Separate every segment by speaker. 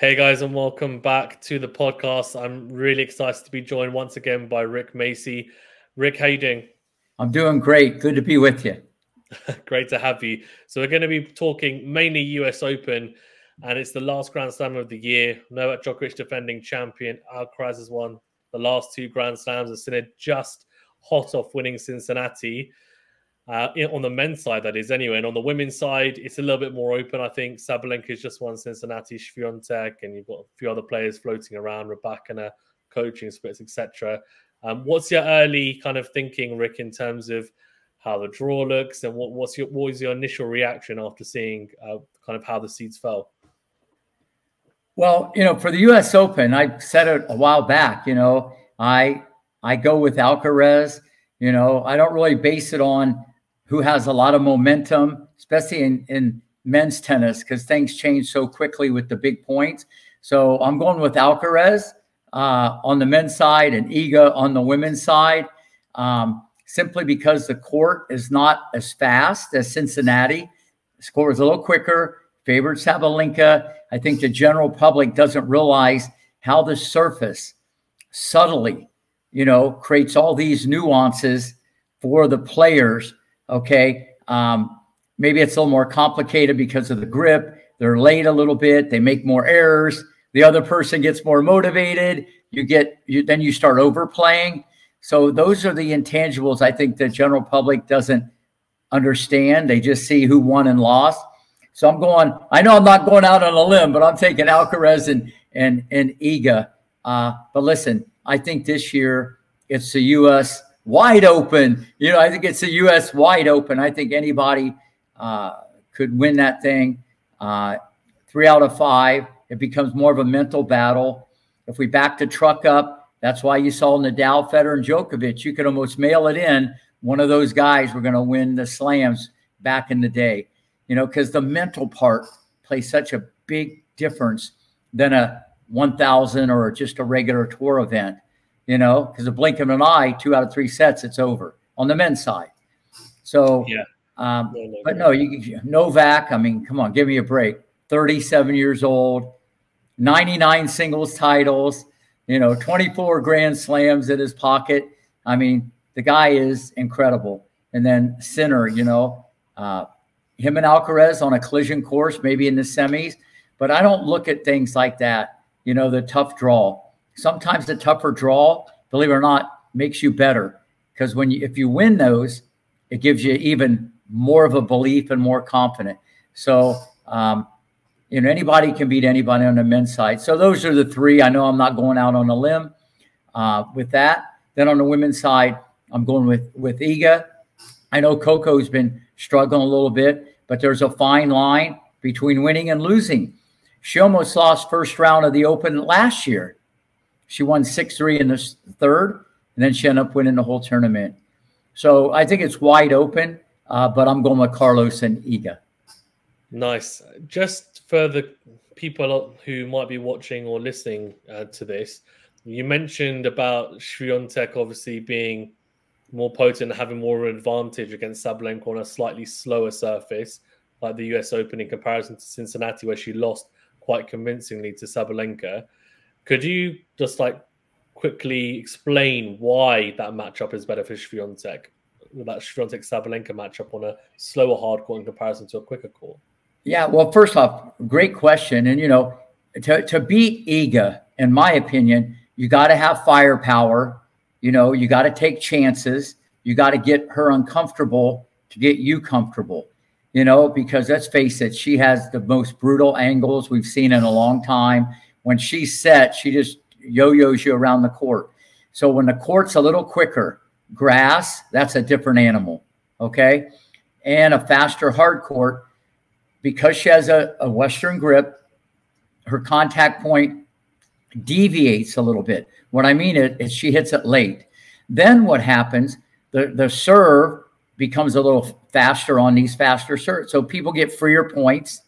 Speaker 1: Hey guys, and welcome back to the podcast. I'm really excited to be joined once again by Rick Macci. Rick, how you doing?
Speaker 2: I'm doing great. Good to be with you.
Speaker 1: great to have you. So we're going to be talking mainly US Open, and it's the last Grand Slam of the year. Novak Djokovic defending champion. Alcaraz has won the last two Grand Slams. And Sinner just hot off winning Cincinnati. Uh, on the men's side, that is anyway. And on the women's side, it's a little bit more open. I think Sabalenka's just won Cincinnati, Swiatek, and you've got a few other players floating around, Rybakina, coaching splits, etc. Um, what's your early kind of thinking, Rick, in terms of how the draw looks, and what, what's your what was your initial reaction after seeing uh, kind of how the seeds fell?
Speaker 2: Well, you know, for the U.S. Open, I said it a while back. You know, I I go with Alcaraz. You know, I don't really base it on who has a lot of momentum, especially in, in men's tennis, because things change so quickly with the big points. So I'm going with Alcaraz uh, on the men's side and Iga on the women's side, um, simply because the court is not as fast as Cincinnati. The score is a little quicker, favored Sabalenka. I think the general public doesn't realize how the surface subtly, you know, creates all these nuances for the players Okay. Um, maybe it's a little more complicated because of the grip. They're late a little bit. They make more errors. The other person gets more motivated. You get you then you start overplaying. So those are the intangibles I think the general public doesn't understand. They just see who won and lost. So I'm going. I know I'm not going out on a limb, but I'm taking Alcaraz and and and Iga. Uh, but listen, I think this year it's the U.S wide open. You know, I think it's the U.S. wide open. I think anybody uh, could win that thing. Uh, three out of five. It becomes more of a mental battle. If we back the truck up, that's why you saw Nadal, Federer, and Djokovic. You could almost mail it in. One of those guys were going to win the slams back in the day. You know, because the mental part plays such a big difference than a 1,000 or just a regular tour event you know, because a blink of an eye, two out of three sets, it's over on the men's side. So, yeah. Um, no, no, but no, you Novak. I mean, come on, give me a break. Thirty-seven years old, ninety-nine singles titles. You know, twenty-four Grand Slams in his pocket. I mean, the guy is incredible. And then Sinner, you know, uh, him and Alcaraz on a collision course, maybe in the semis. But I don't look at things like that. You know, the tough draw sometimes the tougher draw, believe it or not, makes you better because when you if you win those, it gives you even more of a belief and more confident. So um, you know anybody can beat anybody on the men's side. So those are the three. I know I'm not going out on a limb uh, with that. Then on the women's side, I'm going with with Iga. I know Coco's been struggling a little bit, but there's a fine line between winning and losing. She almost lost first round of the Open last year she won 6 3 in the third, and then she ended up winning the whole tournament. So I think it's wide open, uh, but I'm going with Carlos and Iga.
Speaker 1: Nice. Just for the people who might be watching or listening uh, to this, you mentioned about Swiatek obviously being more potent, having more advantage against Sabalenka on a slightly slower surface, like the US Open in comparison to Cincinnati, where she lost quite convincingly to Sabalenka. Could you just like quickly explain why that matchup is better for Swiatek? That Swiatek Sabalenka matchup on a slower hard court in comparison to a quicker court?
Speaker 2: Yeah, well, first off, great question. And, you know, to, to beat Iga, in my opinion, you got to have firepower. You know, you got to take chances. You got to get her uncomfortable to get you comfortable, you know, because let's face it, she has the most brutal angles we've seen in a long time when she's set, she just yo-yos you around the court. So when the court's a little quicker, grass, that's a different animal. Okay. And a faster hard court, because she has a, a Western grip, her contact point deviates a little bit. What I mean is she hits it late. Then what happens? The, the serve becomes a little faster on these faster serves. So people get freer points.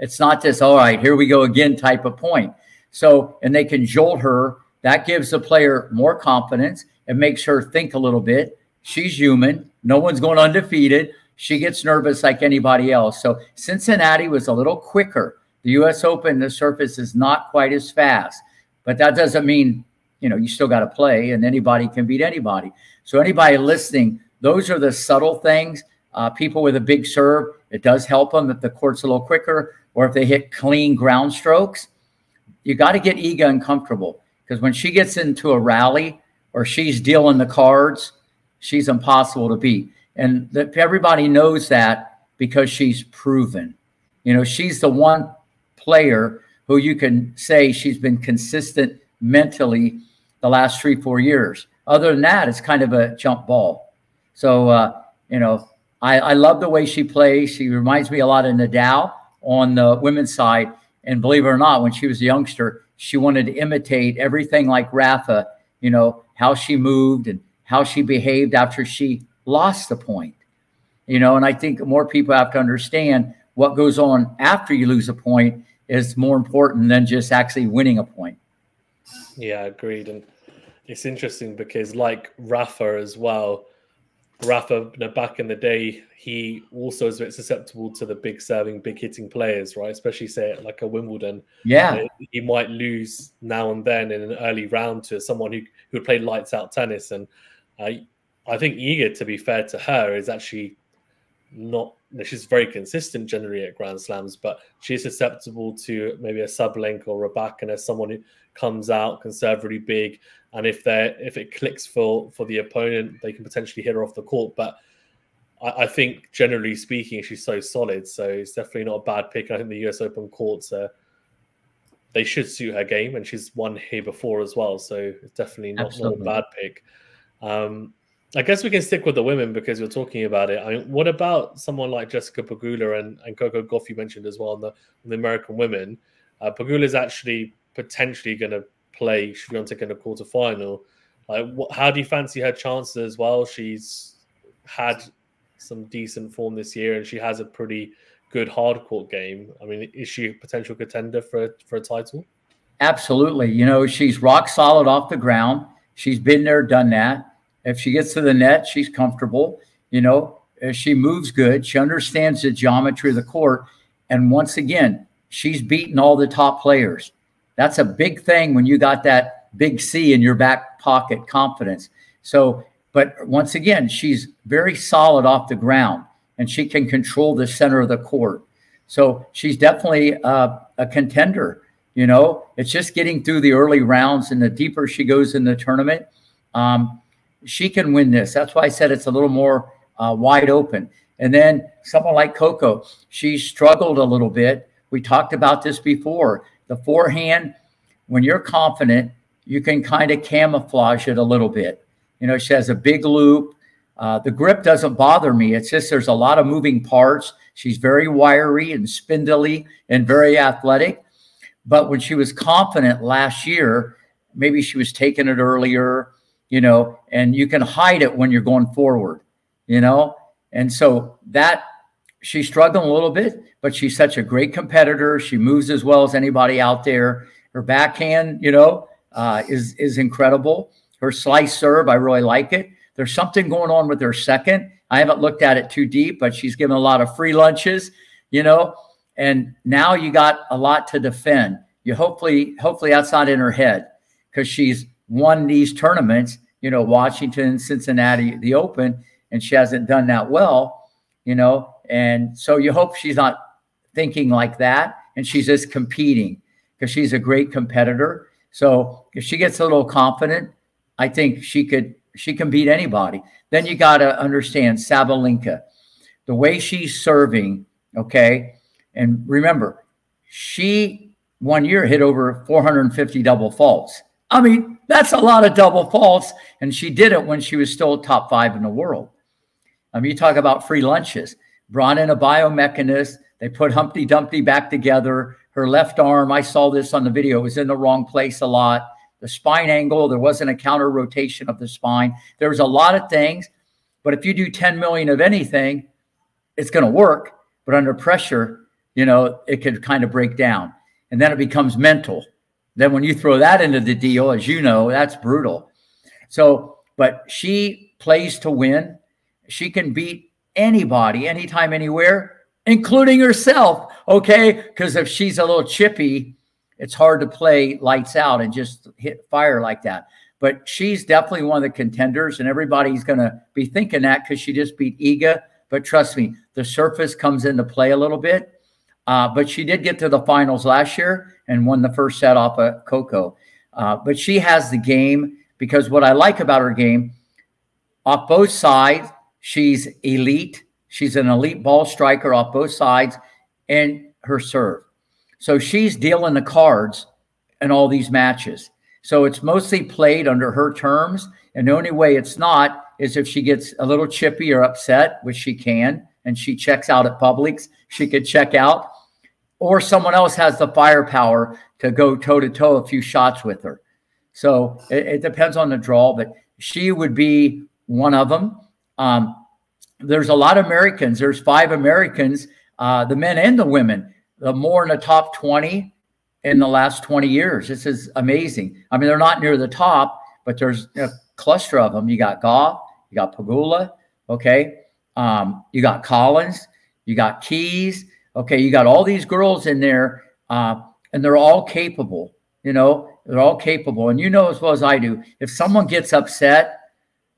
Speaker 2: It's not this, all right, here we go again type of point. So, and they can jolt her. That gives the player more confidence. It makes her think a little bit. She's human. No one's going undefeated. She gets nervous like anybody else. So Cincinnati was a little quicker The U.S. Open, the surface is not quite as fast, but that doesn't mean you know you still got to play, and anybody can beat anybody. So anybody listening, those are the subtle things. Uh, people with a big serve, it does help them if the court's a little quicker, or if they hit clean ground strokes. You got to get Iga uncomfortable because when she gets into a rally or she's dealing the cards, she's impossible to beat. And the, everybody knows that because she's proven. You know, she's the one player who you can say she's been consistent mentally the last three, four years. Other than that, it's kind of a jump ball. So, uh, you know, I, I love the way she plays. She reminds me a lot of Nadal on the women's side. And believe it or not, when she was a youngster, she wanted to imitate everything like Rafa, you know, how she moved and how she behaved after she lost the point. You know, and I think more people have to understand what goes on after you lose a point is more important than just actually winning a point.
Speaker 1: Yeah, agreed. And it's interesting because, like Rafa as well, Rafa, you know, back in the day, he also is a bit susceptible to the big serving, big hitting players, right? Especially say like a Wimbledon.
Speaker 2: Yeah,
Speaker 1: he might lose now and then in an early round to someone who who would play lights out tennis. And I, I think Iga, to be fair to her, is actually not. She's very consistent generally at Grand Slams, but she's susceptible to maybe a Sabalenka or a back, and as someone who comes out can serve really big and if they if it clicks for for the opponent, they can potentially hit her off the court. But I, I, think generally speaking, she's so solid, so it's definitely not a bad pick. I think the U.S. Open courts they should suit her game, and she's won here before as well, so it's definitely not, not a bad pick. Um, I guess we can stick with the women because we're talking about it. I mean, what about someone like Jessica Pegula and, and Coco Gauff you mentioned as well on the, on the American women? Uh, Pegula is actually potentially going to play Swiatek in a quarter final. Like, what, how do you fancy her chances as well? She's had some decent form this year, and she has a pretty good hard court game. I mean, is she a potential contender for for a title?
Speaker 2: Absolutely. You know, she's rock solid off the ground. She's been there, done that. If she gets to the net, she's comfortable. You know, she moves good. She understands the geometry of the court. And once again, she's beaten all the top players. That's a big thing when you got that big C in your back pocket confidence. So, but once again, she's very solid off the ground and she can control the center of the court. So she's definitely uh, a contender. You know, it's just getting through the early rounds and the deeper she goes in the tournament, um, she can win this. That's why I said it's a little more uh, wide open. And then someone like Coco, she struggled a little bit. We talked about this before. The forehand, when you're confident, you can kind of camouflage it a little bit. You know, she has a big loop. Uh, the grip doesn't bother me. It's just there's a lot of moving parts. She's very wiry and spindly and very athletic. But when she was confident last year, maybe she was taking it earlier, you know, and you can hide it when you're going forward, you know. And so that she's struggling a little bit, but she's such a great competitor. She moves as well as anybody out there. Her backhand, you know, uh, is is incredible. Her slice serve, I really like it. There's something going on with her second. I haven't looked at it too deep, but she's given a lot of free lunches, you know. And now you got a lot to defend. You hopefully, hopefully that's not in her head because she's won these tournaments, you know, Washington, Cincinnati, the Open, and she hasn't done that well, you know. And so you hope she's not thinking like that and she's just competing because she's a great competitor. So if she gets a little confident, I think she could she can beat anybody. Then you got to understand Sabalenka, the way she's serving, okay? And remember, she one year hit over 450 double faults. I mean, that's a lot of double faults. And she did it when she was still top five in the world. I mean, you talk about free lunches brought in a biomechanist. They put Humpty Dumpty back together. Her left arm, I saw this on the video, was in the wrong place a lot. The spine angle, there wasn't a counter rotation of the spine. There was a lot of things. But if you do 10 million of anything, it's going to work. But under pressure, you know, it could kind of break down. And then it becomes mental. Then when you throw that into the deal, as you know, that's brutal. So, but she plays to win. She can beat anybody, anytime, anywhere. including herself. Okay. Because if she's a little chippy, it's hard to play lights out and just hit fire like that. But she's definitely one of the contenders, and everybody's going to be thinking that because she just beat Iga. But trust me, the surface comes into play a little bit. Uh, but she did get to the finals last year and won the first set off of Coco. Uh, but she has the game because what I like about her game, off both sides, she's elite. She's an elite ball striker off both sides and her serve. So she's dealing the cards in all these matches. So it's mostly played under her terms. And the only way it's not is if she gets a little chippy or upset, which she can, and she checks out at Publix, she could check out, or someone else has the firepower to go toe to toe a few shots with her. So it, it, depends on the draw, but she would be one of them. Um, there's a lot of Americans. There's five Americans, uh, the men and the women, the more in the top 20 in the last 20 years. This is amazing. I mean, they're not near the top, but there's a cluster of them. You got Gauff, you got Pegula, okay. Um, you got Collins, you got Keys, okay. You got all these girls in there, uh, and they're all capable. You know, they're all capable. And you know as well as I do, if someone gets upset,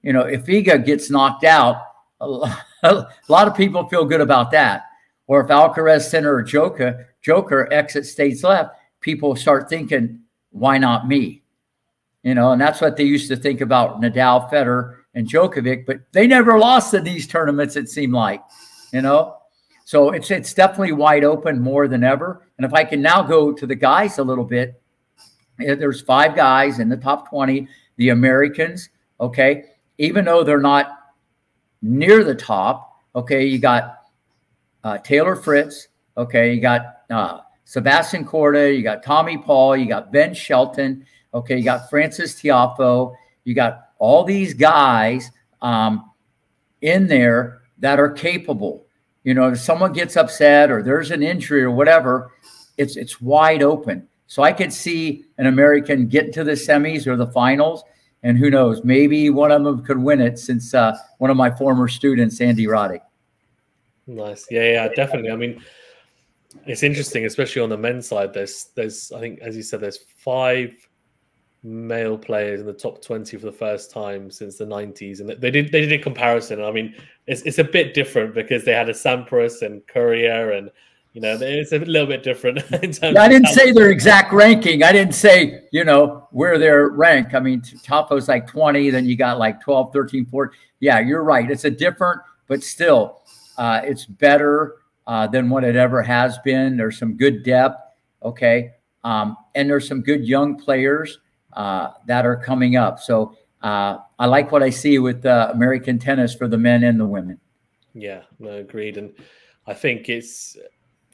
Speaker 2: you know, if Iga gets knocked out, a lot of people feel good about that. Or if Alcaraz Sinner or Joker, Joker exit states left, people start thinking, why not me? You know, and that's what they used to think about Nadal, Federer, and Djokovic, but they never lost in these tournaments, it seemed like, you know. So it's it's definitely wide open more than ever. And if I can now go to the guys a little bit, there's five guys in the top 20, the Americans, okay, even though they're not near the top, okay, you got uh, Taylor Fritz, okay, you got uh, Sebastian Korda, you got Tommy Paul, you got Ben Shelton, okay, you got Francis Tiafoe, you got all these guys um, in there that are capable. You know, if someone gets upset or there's an injury or whatever, it's it's wide open. So I could see an American get to the semis or the finals, and who knows, maybe one of them could win it. Since uh, one of my former students, Andy Roddick.
Speaker 1: Nice, yeah, yeah, definitely. I mean, it's interesting, especially on the men's side. There's, there's, I think, as you said, there's five male players in the top 20 for the first time since the 90s and they did they did a comparison i mean it's, it's a bit different because they had a sampras and courier and you know, it's a little bit different. in terms
Speaker 2: yeah, I didn't say their exact ranking. I didn't say, you know, where they're ranked. I mean, Tiafoe's like 20, then you got like 12, 13, 14. Yeah, you're right. It's a different, but still, uh, it's better uh, than what it ever has been. There's some good depth. Okay. Um, and there's some good young players uh, that are coming up. So uh, I like what I see with uh, American tennis for the men and the women.
Speaker 1: Yeah, no, agreed. And I think it's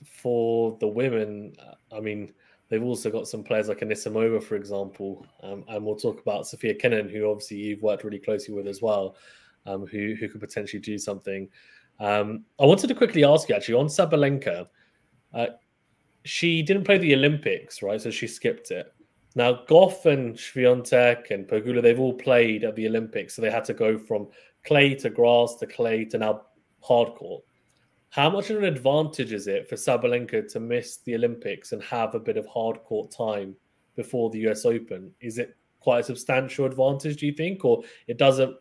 Speaker 1: for the women, I mean, they've also got some players like Anisimova, for example, um, and we'll talk about Sofia Kenin, who obviously you've worked really closely with as well, um, who who could potentially do something. Um, I wanted to quickly ask you actually on Sabalenka. Uh, she didn't play the Olympics, right? So she skipped it. Now, Gauff and Swiatek and Pegula, they've all played at the Olympics, so they had to go from clay to grass to clay to now hard court. How much of an advantage is it for Sabalenka to miss the Olympics and have a bit of hard court time before the US Open? Is it quite a substantial advantage, do you think? Or it doesn't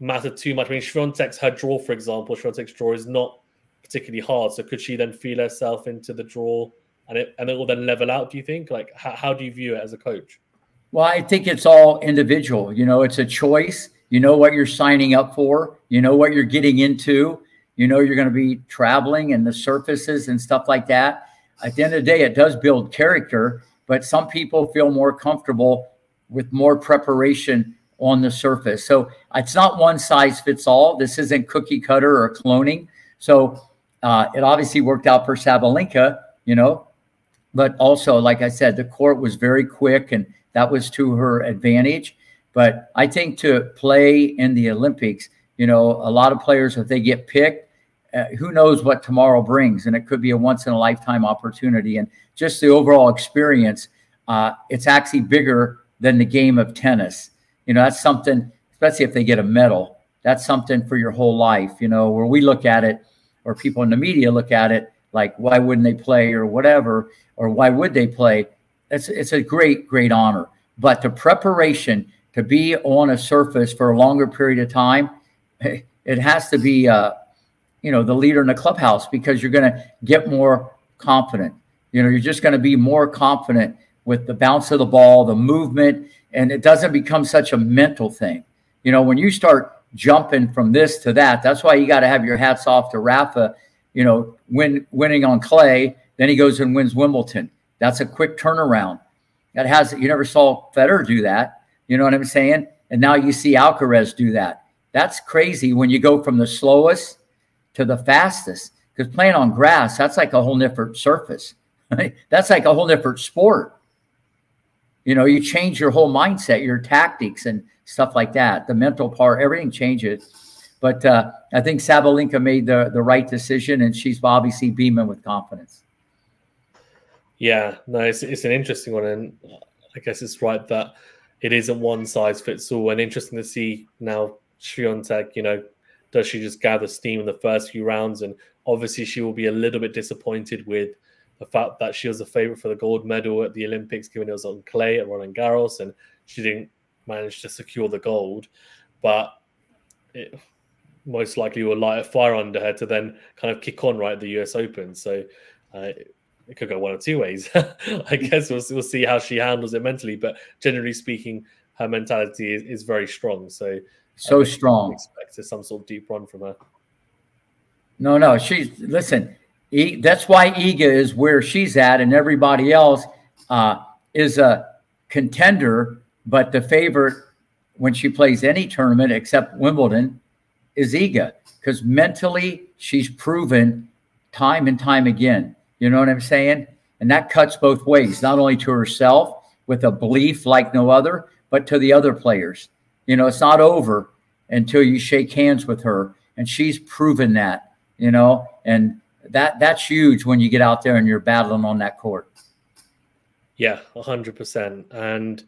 Speaker 1: matter too much? I mean, Swiatek's her draw, for example, Swiatek's draw is not particularly hard. So could she then feel herself into the draw and it and it will then level out, do you think? Like how, how do you view it as a coach?
Speaker 2: Well, I think it's all individual. You know, it's a choice. You know what you're signing up for. You know what you're getting into you know you're going to be traveling and the surfaces and stuff like that. At the end of the day, it does build character, but some people feel more comfortable with more preparation on the surface. So it's not one size fits all. This isn't cookie cutter or cloning. So uh, it obviously worked out for Sabalenka, you know, but also, like I said, the court was very quick and that was to her advantage. But I think to play in the Olympics, you know, a lot of players, if they get picked, uh, who knows what tomorrow brings, and it could be a once in a lifetime opportunity. And just the overall experience, uh, it's actually bigger than the game of tennis. You know, that's something, especially if they get a medal. That's something for your whole life. You know, where we look at it, or people in the media look at it, like why wouldn't they play or whatever, or why would they play? It's it's a great great honor. But the preparation to be on a surface for a longer period of time, it has to be, uh, you know, the leader in the clubhouse because you're going to get more confident. You know, you're just going to be more confident with the bounce of the ball, the movement, and it doesn't become such a mental thing. You know, when you start jumping from this to that, that's why you got to have your hats off to Rafa. You know, win winning on clay, then he goes and wins Wimbledon. That's a quick turnaround. That has you never saw Federer do that. You know what I'm saying? And now you see Alcaraz do that. That's crazy when you go from the slowest to the fastest. Because playing on grass, that's like a whole different surface. that's like a whole different sport. You know, you change your whole mindset, your tactics, and stuff like that. The mental part, everything changes. But uh, I think Sabalenka made the the right decision, and she's obviously beaming with confidence.
Speaker 1: Yeah, no, it's, it's an interesting one, and I guess it's right that it isn't one size fits all. And interesting to see now Swiatek, you know, does she just gather steam in the first few rounds? And obviously, she will be a little bit disappointed with the fact that she was a favorite for the gold medal at the Olympics, given it was on clay at Roland Garros, and she didn't manage to secure the gold. But it most likely will light a fire under her to then kind of kick on right at the US Open. So uh, it could go one of two ways. I guess we'll, we'll see how she handles it mentally. But generally speaking, her mentality is, is very strong. So
Speaker 2: so strong.
Speaker 1: Expect some sort of deep run from her.
Speaker 2: No, no, she's listen. E, that's why Iga is where she's at, and everybody else uh, is a contender. But the favorite when she plays any tournament except Wimbledon is Iga because mentally she's proven time and time again you know what I'm saying? And that cuts both ways, not only to herself with a belief like no other, but to the other players. You know, it's not over until you shake hands with her. And she's proven that, you know, and that that's huge when you get out there and you're battling on that court.
Speaker 1: Yeah, hundred percent. And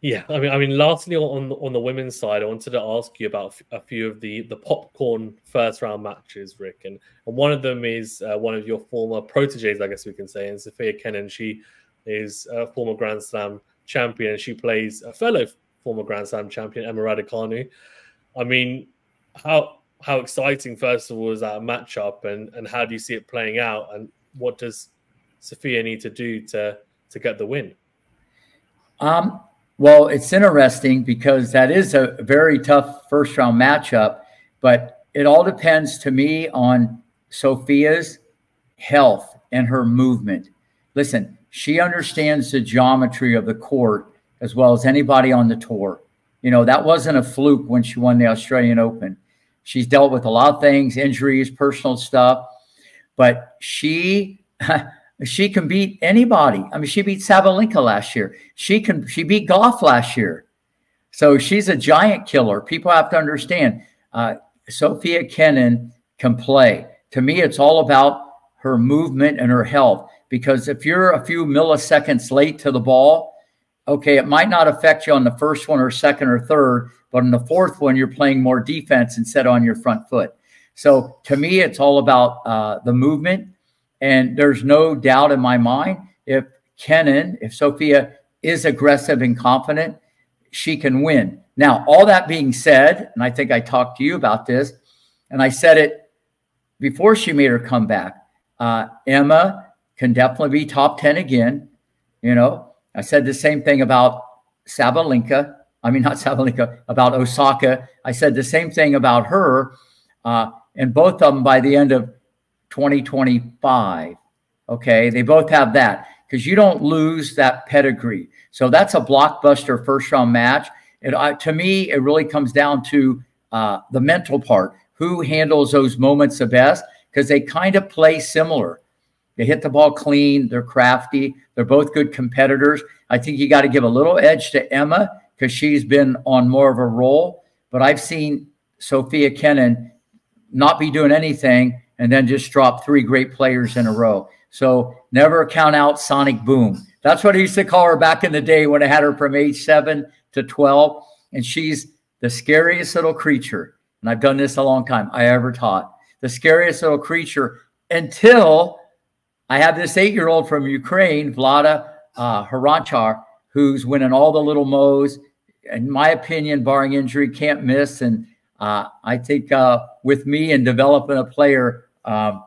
Speaker 1: yeah, I mean, I mean, lastly on on the women's side, I wanted to ask you about a few of the the popcorn first round matches, Rick, and, and one of them is uh, one of your former proteges, I guess we can say, and Sofia Kenin. She is a former Grand Slam champion. She plays a fellow former Grand Slam champion, Emma Raducanu. I mean, how how exciting first of all is that matchup, and and how do you see it playing out, and what does Sofia need to do to to get the win?
Speaker 2: Um, well, it's interesting because that is a very tough first round matchup, but it all depends to me on Sofia's health and her movement. Listen, she understands the geometry of the court as well as anybody on the tour. You know, that wasn't a fluke when she won the Australian Open. She's dealt with a lot of things, injuries, personal stuff, but she She can beat anybody. I mean, she beat Sabalenka last year. She can. She beat Gauff last year. So she's a giant killer. People have to understand. Uh, Sofia Kenin can play. To me, it's all about her movement and her health. Because if you're a few milliseconds late to the ball, okay, it might not affect you on the first one or second or third, but on the fourth one, you're playing more defense instead on your front foot. So to me, it's all about uh, the movement and there's no doubt in my mind if Kenin, if Sofia is aggressive and confident, she can win. Now, all that being said, and I think I talked to you about this, and I said it before she made her comeback. Uh, Emma can definitely be top 10 again. You know, I said the same thing about Sabalenka. I mean, not Sabalenka, about Osaka. I said the same thing about her. Uh, and both of them by the end of 2025. Okay. They both have that because you don't lose that pedigree. So that's a blockbuster first round match. It, uh, to me, it really comes down to uh, the mental part. Who handles those moments the best? Because they kind of play similar. They hit the ball clean. They're crafty. They're both good competitors. I think you got to give a little edge to Emma because she's been on more of a roll. But I've seen Sofia Kenin not be doing anything and then just drop three great players in a row. So never count out Sonic Boom. That's what I used to call her back in the day when I had her from age seven to 12. And she's the scariest little creature. And I've done this a long time I ever taught. The scariest little creature until I have this eight year old from Ukraine, Vlada uh, Haranchar, who's winning all the little mows. In my opinion, barring injury, can't miss. And uh, I think uh, with me and developing a player, um,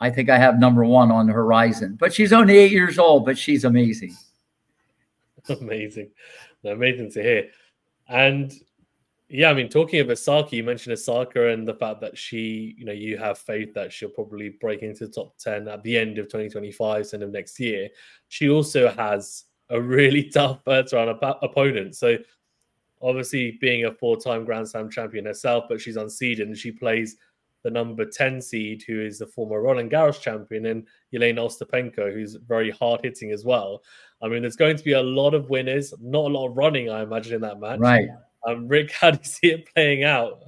Speaker 2: I think I have number one on the horizon. But she's only eight years old, but she's amazing.
Speaker 1: Amazing. Amazing to hear. And yeah, I mean, talking of Osaka, you mentioned Osaka and the fact that she, you know, you have faith that she'll probably break into the top 10 at the end of 2025, end of next year. She also has a really tough first round op- opponent. So, obviously, being a four time Grand Slam champion herself, but she's unseeded and she plays the number 10 seed, who is the former Roland Garros champion, and Elena Ostapenko, who's very hard hitting as well. I mean, there's going to be a lot of winners, not a lot of running, I imagine, in that match.
Speaker 2: Right.
Speaker 1: Um, Rick, how do you see it playing out?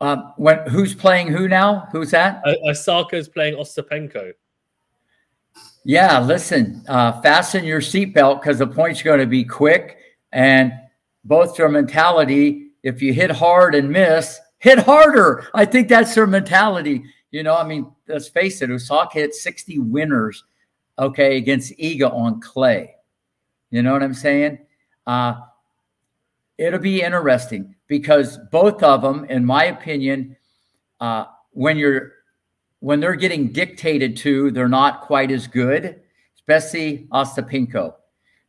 Speaker 2: Um, when who's playing who now? Who's that?
Speaker 1: Uh, is playing Ostapenko.
Speaker 2: Yeah, listen, uh, fasten your seatbelt because the point's going to be quick. And both their mentality, if you hit hard and miss, hit harder. I think that's their mentality. You know, I mean, let's face it, Osaka hit 60 winners, okay, against Iga on clay. You know what I'm saying? Uh, it'll be interesting because both of them, in my opinion, uh, when you're when they're getting dictated to, they're not quite as good, especially Ostapenko.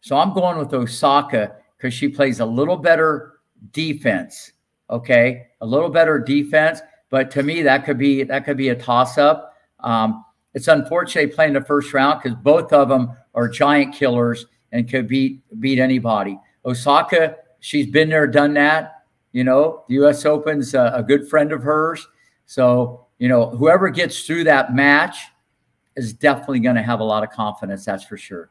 Speaker 2: So I'm going with Osaka because she plays a little better defense. Okay, a little better defense, but to me that could be that could be a toss up. Um, it's unfortunate playing the first round because both of them are giant killers and could beat beat anybody. Osaka she's been there, done that. You know, the U.S. Open's a, a good friend of hers. So, you know, whoever gets through that match is definitely going to have a lot of confidence. That's for sure.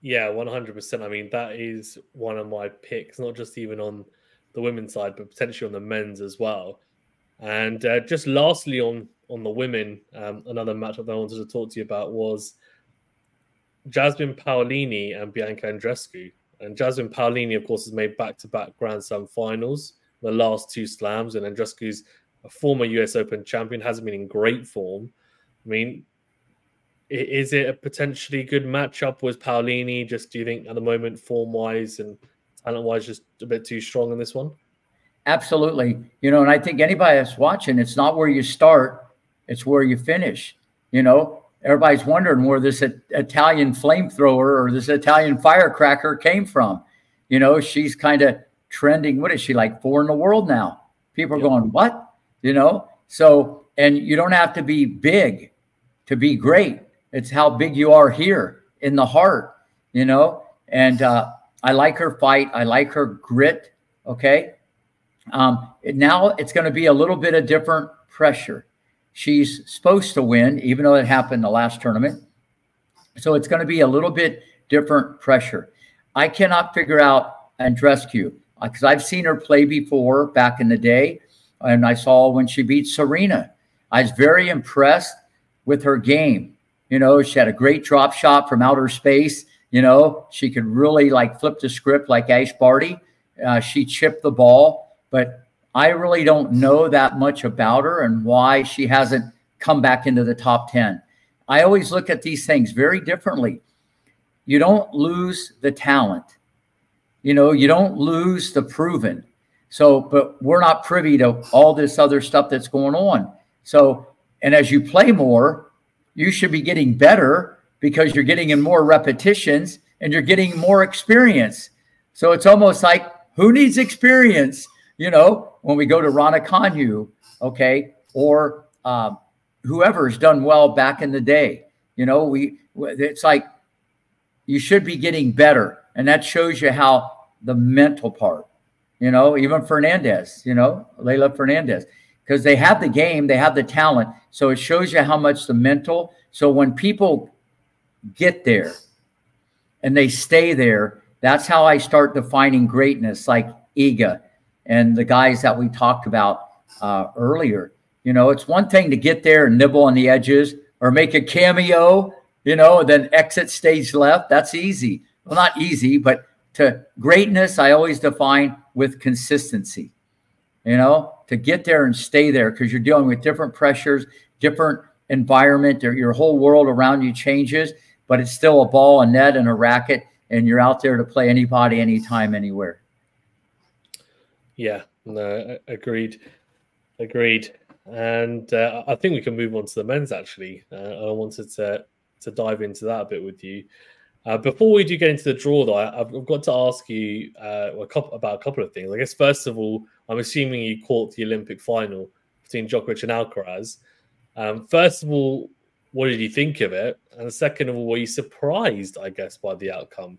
Speaker 1: Yeah, 100%. I mean, that is one of my picks, not just even on the women's side, but potentially on the men's as well. And uh, just lastly on on the women, um, another matchup that I wanted to talk to you about was Jasmine Paolini and Bianca Andreescu. And Jasmine Paolini, of course, has made back-to-back Grand Slam finals, the last two slams, and Andreescu's a former US Open champion, hasn't been in great form. I mean, is it a potentially good matchup with Paolini? Just do you think at the moment, form-wise and talent-wise, just a bit too strong in this one?
Speaker 2: Absolutely. You know, and I think anybody that's watching, it's not where you start, it's where you finish. You know, everybody's wondering where this Italian flamethrower or this Italian firecracker came from. You know, she's kind of trending. What is she like four in the world now? People are going, what? You know, so, and you don't have to be big to be great. It's how big you are here in the heart, you know, and uh, I like her fight. I like her grit. Okay. Um, now it's going to be a little bit of different pressure. She's supposed to win, even though it happened the last tournament. So it's going to be a little bit different pressure. I cannot figure out Andreescu because uh, I've seen her play before back in the day, and I saw when she beat Serena. I was very impressed with her game. You know, she had a great drop shot from outer space. You know, she could really like flip the script like Ash Barty. Uh, she chipped the ball, but I really don't know that much about her and why she hasn't come back into the top 10. I always look at these things very differently. You don't lose the talent. You know, you don't lose the proven. So, but we're not privy to all this other stuff that's going on. So, and as you play more, you should be getting better because you're getting in more repetitions and you're getting more experience. So it's almost like who needs experience? You know, when we go to Raducanu, okay, or um, whoever's done well back in the day. You know, we it's like you should be getting better, and that shows you how the mental part. You know, even Fernandez. You know, Leylah Fernandez, because they have the game, they have the talent, so it shows you how much the mental. So when people get there and they stay there, that's how I start defining greatness, like Iga and the guys that we talked about uh, earlier. You know, it's one thing to get there and nibble on the edges or make a cameo, you know, and then exit stage left. That's easy. Well, not easy, but to greatness, I always define with consistency, you know, to get there and stay there because you're dealing with different pressures, different environment. Your whole world around you changes, but it's still a ball, a net, and a racket, and you're out there to play anybody, anytime, anywhere.
Speaker 1: Yeah, no, agreed, agreed. And uh, I think we can move on to the men's. Actually, uh, I wanted to to dive into that a bit with you. Uh, before we do get into the draw, though, I, have got to ask you uh, a couple, about a couple of things. I guess first of all, I'm assuming you caught the Olympic final between Djokovic and Alcaraz. Um, first of all, what did you think of it? And second of all, were you surprised, I guess, by the outcome,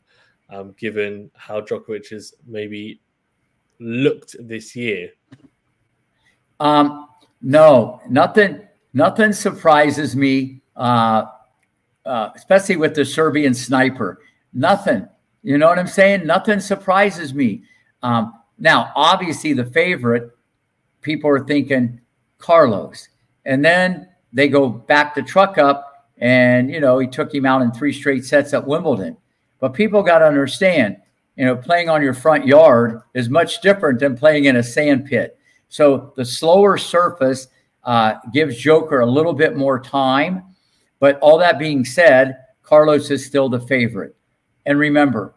Speaker 1: um, given how Djokovic has maybe looked this year?
Speaker 2: Um, no, nothing. Nothing surprises me. Uh, uh, especially with the Serbian sniper. Nothing. You know what I'm saying? Nothing surprises me. Um, now, obviously, the favorite, people are thinking Carlos. And then they go back the truck up, and, you know, he took him out in three straight sets at Wimbledon. But people got to understand, you know, playing on your front yard is much different than playing in a sand pit. So the slower surface uh, gives Joker a little bit more time but all that being said, Carlos is still the favorite. And remember,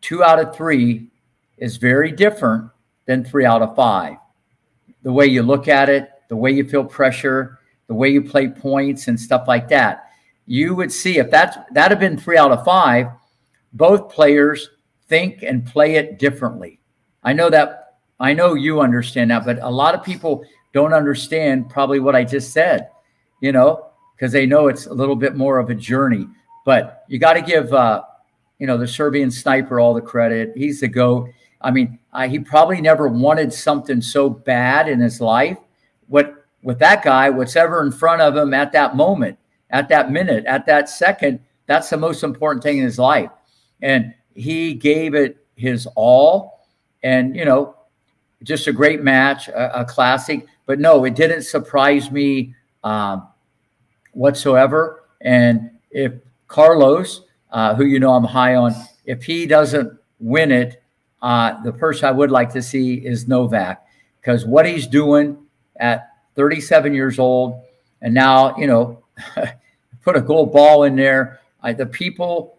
Speaker 2: two out of three is very different than three out of five. The way you look at it, the way you feel pressure, the way you play points and stuff like that. You would see if that's that had been three out of five, both players think and play it differently. I know that I know you understand that, but a lot of people don't understand probably what I just said. You know, because they know it's a little bit more of a journey. But you got to give, uh, you know, the Serbian sniper all the credit. He's the goat. I mean, uh, he probably never wanted something so bad in his life. What with that guy, whatever in front of him at that moment, at that minute, at that second, that's the most important thing in his life. And he gave it his all. And you know, just a great match, a, a classic. But no, it didn't surprise me. Um, whatsoever. And if Carlos, uh, who you know I'm high on, if he doesn't win it, uh, the person I would like to see is Novak because what he's doing at 37 years old, and now you know, put a gold ball in there. I, the people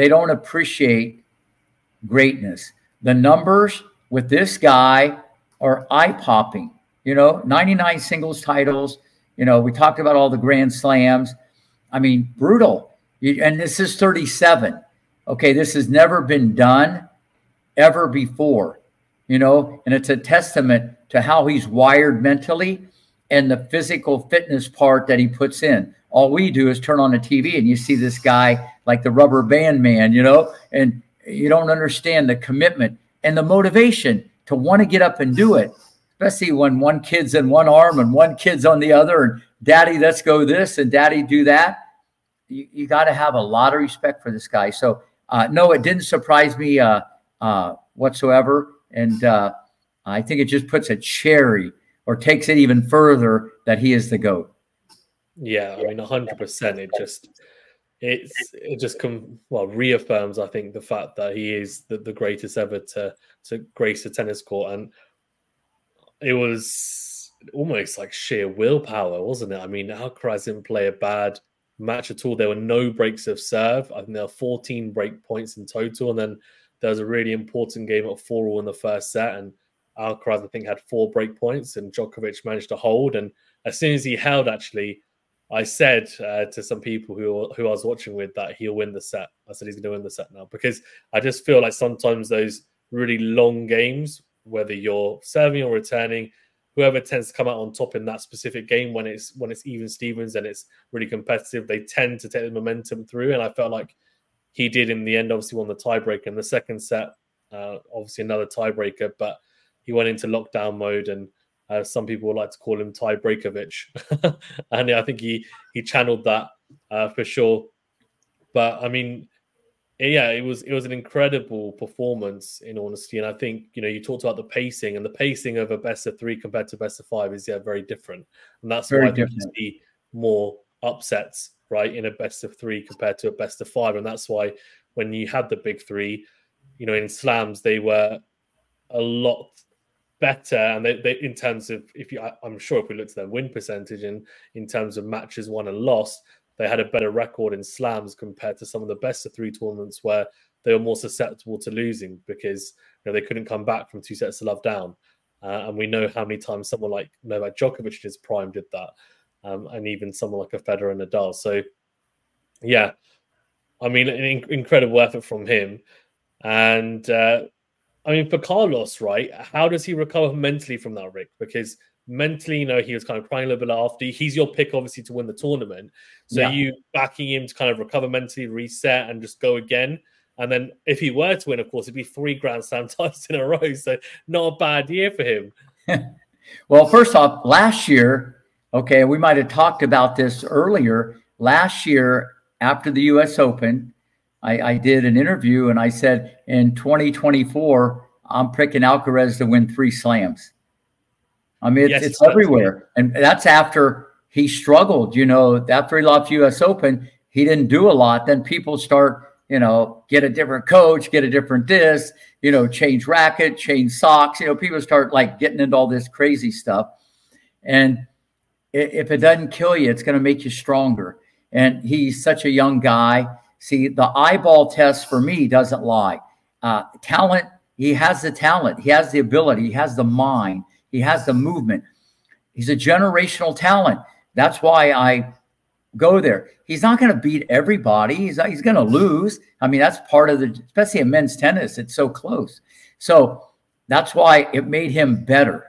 Speaker 2: they don't appreciate greatness. The numbers with this guy are eye popping. You know, 99 singles titles, you know, we talked about all the grand slams. I mean, brutal. And this is 37. Okay, this has never been done ever before, you know, and it's a testament to how he's wired mentally and the physical fitness part that he puts in. All we do is turn on the TV and you see this guy like the rubber band man, you know, and you don't understand the commitment and the motivation to want to get up and do it especially when one kid's in one arm and one kid's on the other, and daddy, let's go this, and daddy, do that. You, you got to have a lot of respect for this guy. So, uh, no, it didn't surprise me uh, uh, whatsoever. And uh, I think it just puts a cherry or takes it even further that he is the GOAT.
Speaker 1: Yeah, I mean, 100%. It just. It's it just come well reaffirms I think the fact that he is the, the greatest ever to to grace a tennis court and it was almost like sheer willpower, wasn't it? I mean, Alcaraz didn't play a bad match at all. There were no breaks of serve. I think there were 14 break points in total. And then there was a really important game at 4 all in the first set. And Alcaraz, I think, had four break points, and Djokovic managed to hold. And as soon as he held, actually, I said uh, to some people who who I was watching with that he'll win the set. I said he's going to win the set now because I just feel like sometimes those really long games whether you're serving or returning, whoever tends to come out on top in that specific game when it's when it's even Stevens and it's really competitive, they tend to take the momentum through. And I felt like he did in the end. Obviously, won the tiebreaker in the second set. Uh, obviously, another tiebreaker, but he went into lockdown mode, and uh, some people would like to call him tiebreakovich. and I think he he channeled that uh, for sure. But I mean, yeah, it was it was an incredible performance in honesty, and I think you know you talked about the pacing and the pacing of a best of three compared to best of five is yeah very different, and that's very why different. you see more upsets right in a best of three compared to a best of five, and that's why when you had the big three, you know in slams they were a lot better, and they, they in terms of if you, I, am sure if we look at their win percentage and in terms of matches won and lost, they had a better record in slams compared to some of the best of three tournaments where they were more susceptible to losing because you know, they couldn't come back from two sets to love down. Uh, and we know how many times someone like Novak Djokovic in his prime did that, um, and even someone like a Federer and Nadal. So, yeah, I mean, an in- incredible effort from him. And uh, I mean, for Carlos, right? How does he recover mentally from that, Rick? Because mentally, you know, he was kind of crying a little bit after. He's your pick, obviously, to win the tournament. So yeah. you backing him to kind of recover mentally, reset, and just go again. And then if he were to win, of course, it'd be three Grand Slam titles in a row. So not a bad year for him.
Speaker 2: well, first off, last year, okay, we might have talked about this earlier. Last year, after the U.S. Open, I, I did an interview and I said in 2024, I'm picking Alcaraz to win three slams. I mean, it's, yes, it's everywhere. And that's after he struggled, you know, after he lost US Open, he didn't do a lot. Then people start you know, get a different coach, get a different disc, you know, change racket, change socks. You know, people start like getting into all this crazy stuff. And if it doesn't kill you, it's going to make you stronger. And he's such a young guy. See, the eyeball test for me doesn't lie. Uh, talent, he has the talent, he has the ability, he has the mind, he has the movement. He's a generational talent. That's why I go there. He's not going to beat everybody. He's he's going to lose. I mean, that's part of the, especially in men's tennis. It's so close. So that's why it made him better.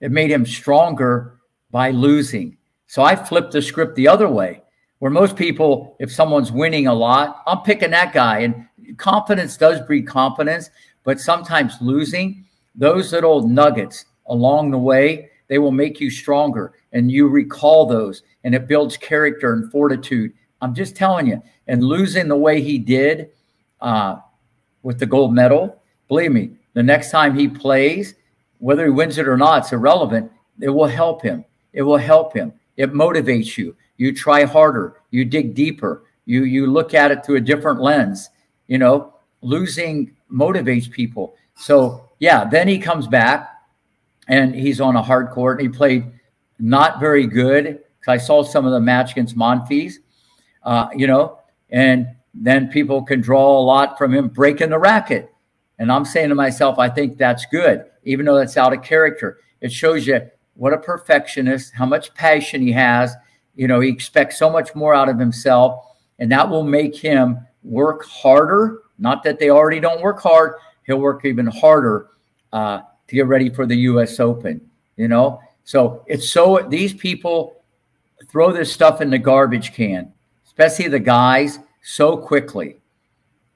Speaker 2: It made him stronger by losing. So I flipped the script the other way, where most people, if someone's winning a lot, I'm picking that guy. And confidence does breed confidence, but sometimes losing, those little nuggets along the way, they will make you stronger and you recall those and it builds character and fortitude. I'm just telling you. And losing the way he did uh, with the gold medal, believe me, the next time he plays, whether he wins it or not, it's irrelevant. It will help him. It will help him. It motivates you. You try harder. You dig deeper. You you look at it through a different lens. You know, losing motivates people. So yeah, then he comes back and he's on a hard court. He played not very good. I saw some of the match against Monfils, uh, you know, and then people can draw a lot from him breaking the racket. And I'm saying to myself, I think that's good, even though that's out of character. It shows you what a perfectionist, how much passion he has. You know, he expects so much more out of himself, and that will make him work harder. Not that they already don't work hard, he'll work even harder uh, to get ready for the U.S. Open. You know, so it's so these people throw this stuff in the garbage can, especially the guys, so quickly.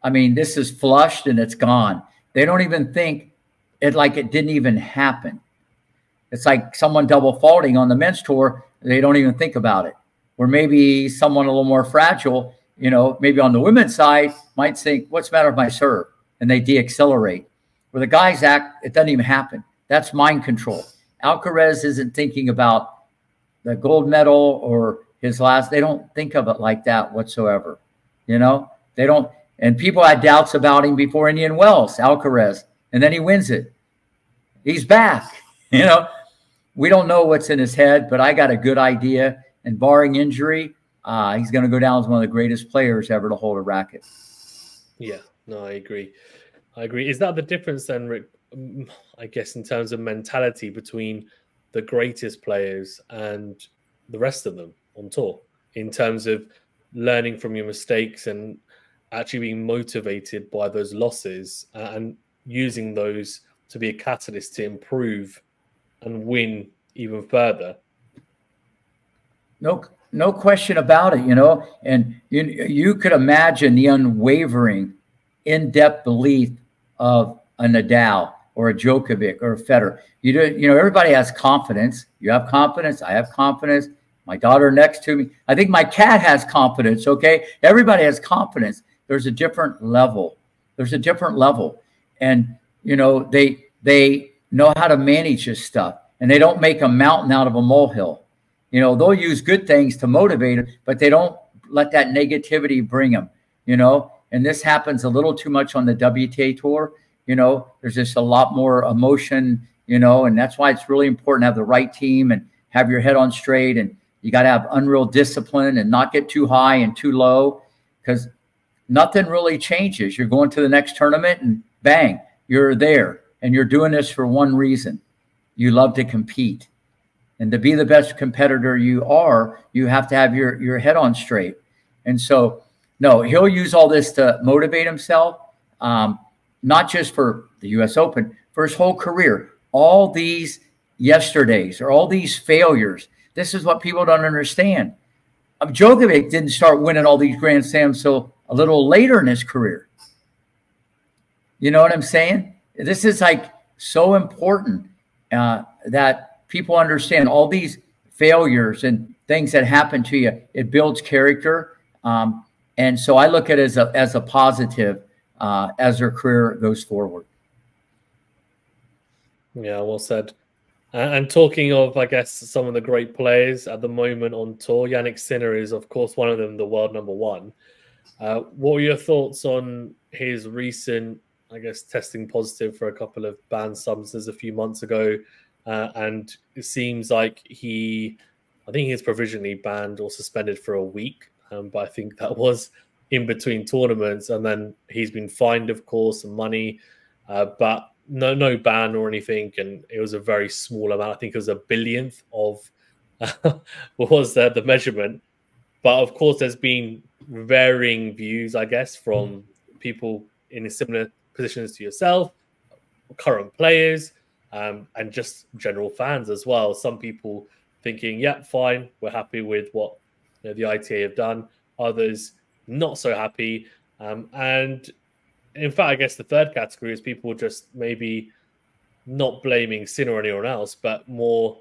Speaker 2: I mean, this is flushed and it's gone. They don't even think it like it didn't even happen. It's like someone double faulting on the men's tour. They don't even think about it. Or maybe someone a little more fragile, you know, maybe on the women's side might think, what's the matter with my serve? And they deaccelerate. Where the guys act, it doesn't even happen. That's mind control. Alcaraz isn't thinking about the gold medal or his last. They don't think of it like that whatsoever. You know, they don't. And people had doubts about him before Indian Wells, Alcaraz, and then he wins it. He's back. You know, we don't know what's in his head, but I got a good idea. And barring injury, uh, he's going to go down as one of the greatest players ever to hold a racket.
Speaker 1: Yeah, no, I agree. I agree. Is that the difference then, Rick, I guess, in terms of mentality between the greatest players and the rest of them on tour, in terms of learning from your mistakes and actually being motivated by those losses and using those to be a catalyst to improve and win even further.
Speaker 2: No, no question about it. You know, and you you could imagine the unwavering, in-depth belief of a Nadal or a Djokovic or a Federer. You do, you know, everybody has confidence. You have confidence. I have confidence. My daughter next to me. I think my cat has confidence. Okay, everybody has confidence. There's a different level. There's a different level, and you know they they know how to manage this stuff, and they don't make a mountain out of a molehill. You know, they'll use good things to motivate them, but they don't let that negativity bring them. You know, and this happens a little too much on the WTA tour you know, there's just a lot more emotion you know, and that's why it's really important to have the right team and have your head on straight. And you got to have unreal discipline and not get too high and too low because nothing really changes. You're going to the next tournament and bang, you're there. And you're doing this for one reason you love to compete. And to be the best competitor you are, you have to have your, your head on straight. And so, no, he'll use all this to motivate himself, um, not just for the US Open, for his whole career. All these yesterdays or all these failures, this is what people don't understand. Um, Djokovic didn't start winning all these Grand Slams till a little later in his career. You know what I'm saying? This is like so important uh, that people understand all these failures and things that happen to you. It builds character. Um, and so I look at it as a, as a positive uh, as their career goes forward.
Speaker 1: Yeah, well said. And talking of, I guess, some of the great players at the moment on tour, Jannik Sinner is, of course, one of them, the world number one. Uh, what were your thoughts on his recent, I guess, testing positive for a couple of banned substances a few months ago? Uh, and it seems like he, I think he he's provisionally banned or suspended for a week. Um, but I think that was in between tournaments. And then he's been fined, of course, some money. Uh, but no no ban or anything, and it was a very small amount. I think it was a billionth of what was the, the measurement. But of course, there's been varying views, I guess, from people in a similar positions to yourself, current players, um, and just general fans as well. Some people thinking, "Yeah, fine, we're happy with what you know, the ITA have done." Others not so happy, um, and in fact, I guess the third category is people just maybe not blaming Sinner anyone else, but more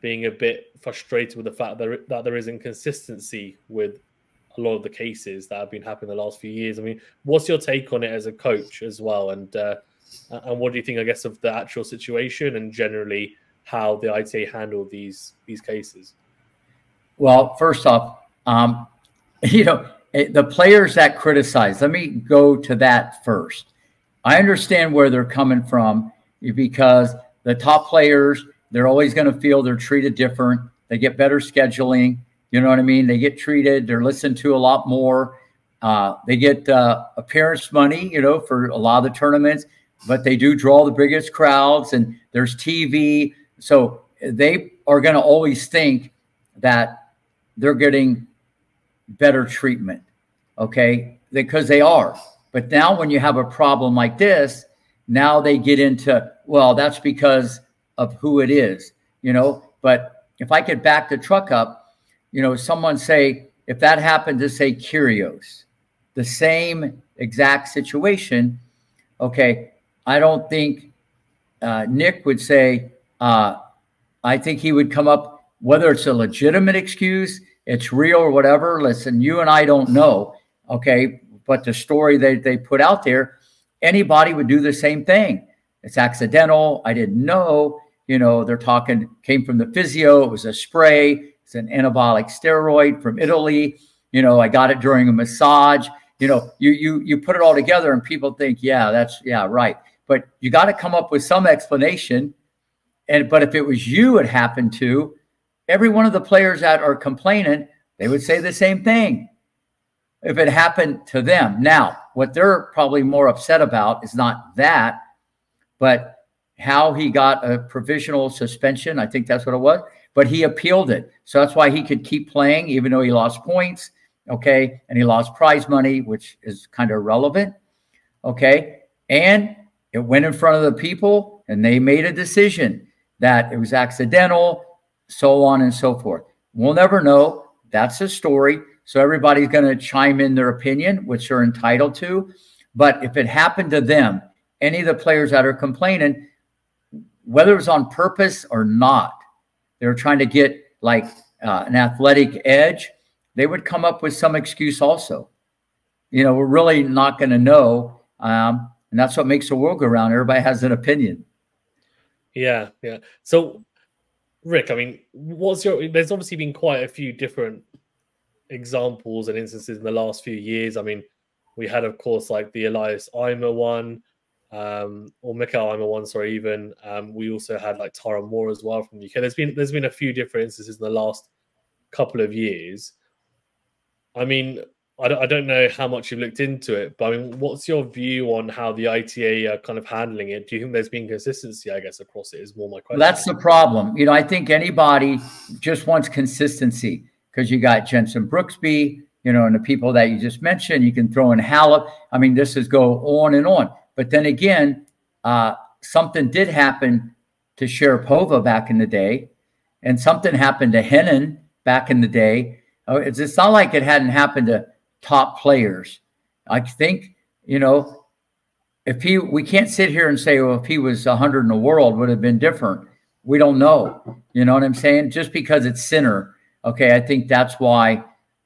Speaker 1: being a bit frustrated with the fact that, that there is inconsistency with a lot of the cases that have been happening the last few years. I mean, what's your take on it as a coach as well? And uh, and what do you think, I guess, of the actual situation and generally how the ITA handled these these cases?
Speaker 2: Well, first off, um, you know, Eh, the players that criticize, let me go to that first. I understand where they're coming from because the top players, they're always going to feel they're treated different. They get better scheduling. You know what I mean? They get treated, they're listened to a lot more. Uh, they get uh, appearance money, you know, for a lot of the tournaments, but they do draw the biggest crowds and there's TV. So they are going to always think that they're getting better treatment. Okay. Because they are. But now when you have a problem like this, now they get into, well, that's because of who it is, you know. But if I could back the truck up, you know, someone say, if that happened to say Kyrgios, the same exact situation, okay, I don't think uh, Nick would say, uh, I think he would come up, whether it's a legitimate excuse, it's real or whatever. Listen, you and I don't know. Okay. But the story that they put out there, anybody would do the same thing. It's accidental. I didn't know. You know, they're talking, came from the physio. It was a spray. It's an anabolic steroid from Italy. You know, I got it during a massage. You know, you you you put it all together and people think, yeah, that's yeah, right. But you got to come up with some explanation. And but if it was you it happened to, every one of the players that are complaining, they would say the same thing if it happened to them. Now, what they're probably more upset about is not that, but how he got a provisional suspension. I think that's what it was, but he appealed it. So that's why he could keep playing, even though he lost points. Okay. And he lost prize money, which is kind of irrelevant. Okay. And it went in front of the people and they made a decision that it was accidental so on and so forth. We'll never know. That's a story. So everybody's going to chime in their opinion, which they're entitled to. But if it happened to them, any of the players that are complaining, whether it was on purpose or not, they were trying to get like uh, an athletic edge, they would come up with some excuse also. You know, we're really not going to know. Um, and that's what makes the world go around. Everybody has an opinion.
Speaker 1: Yeah, yeah. So Rick, I mean, what's your? There's obviously been quite a few different examples and instances in the last few years. I mean, we had, of course, like the Elias Ymer one. Um, or Mikael Ymer one, sorry, even um, we also had like Tara Moore as well from the UK. There's been there's been a few different instances in the last couple of years. I mean, I don't, I don't know how much you've looked into it, but I mean, what's your view on how the ITA are kind of handling it? Do you think there's been consistency, I guess, across it? Is more my question.
Speaker 2: That's the problem. You know, I think anybody just wants consistency because you got Jensen Brooksby, you know, and the people that you just mentioned. You can throw in Halep. I mean, this is go on and on. But then again, uh, something did happen to Sharapova back in the day, and something happened to Henin back in the day. Oh, it's, not like it hadn't happened to top players. I think, you know, if he, we can't sit here and say, well, if he was 100 in the world, would have been different. We don't know. You know what I'm saying? Just because it's Sinner. Okay. I think that's why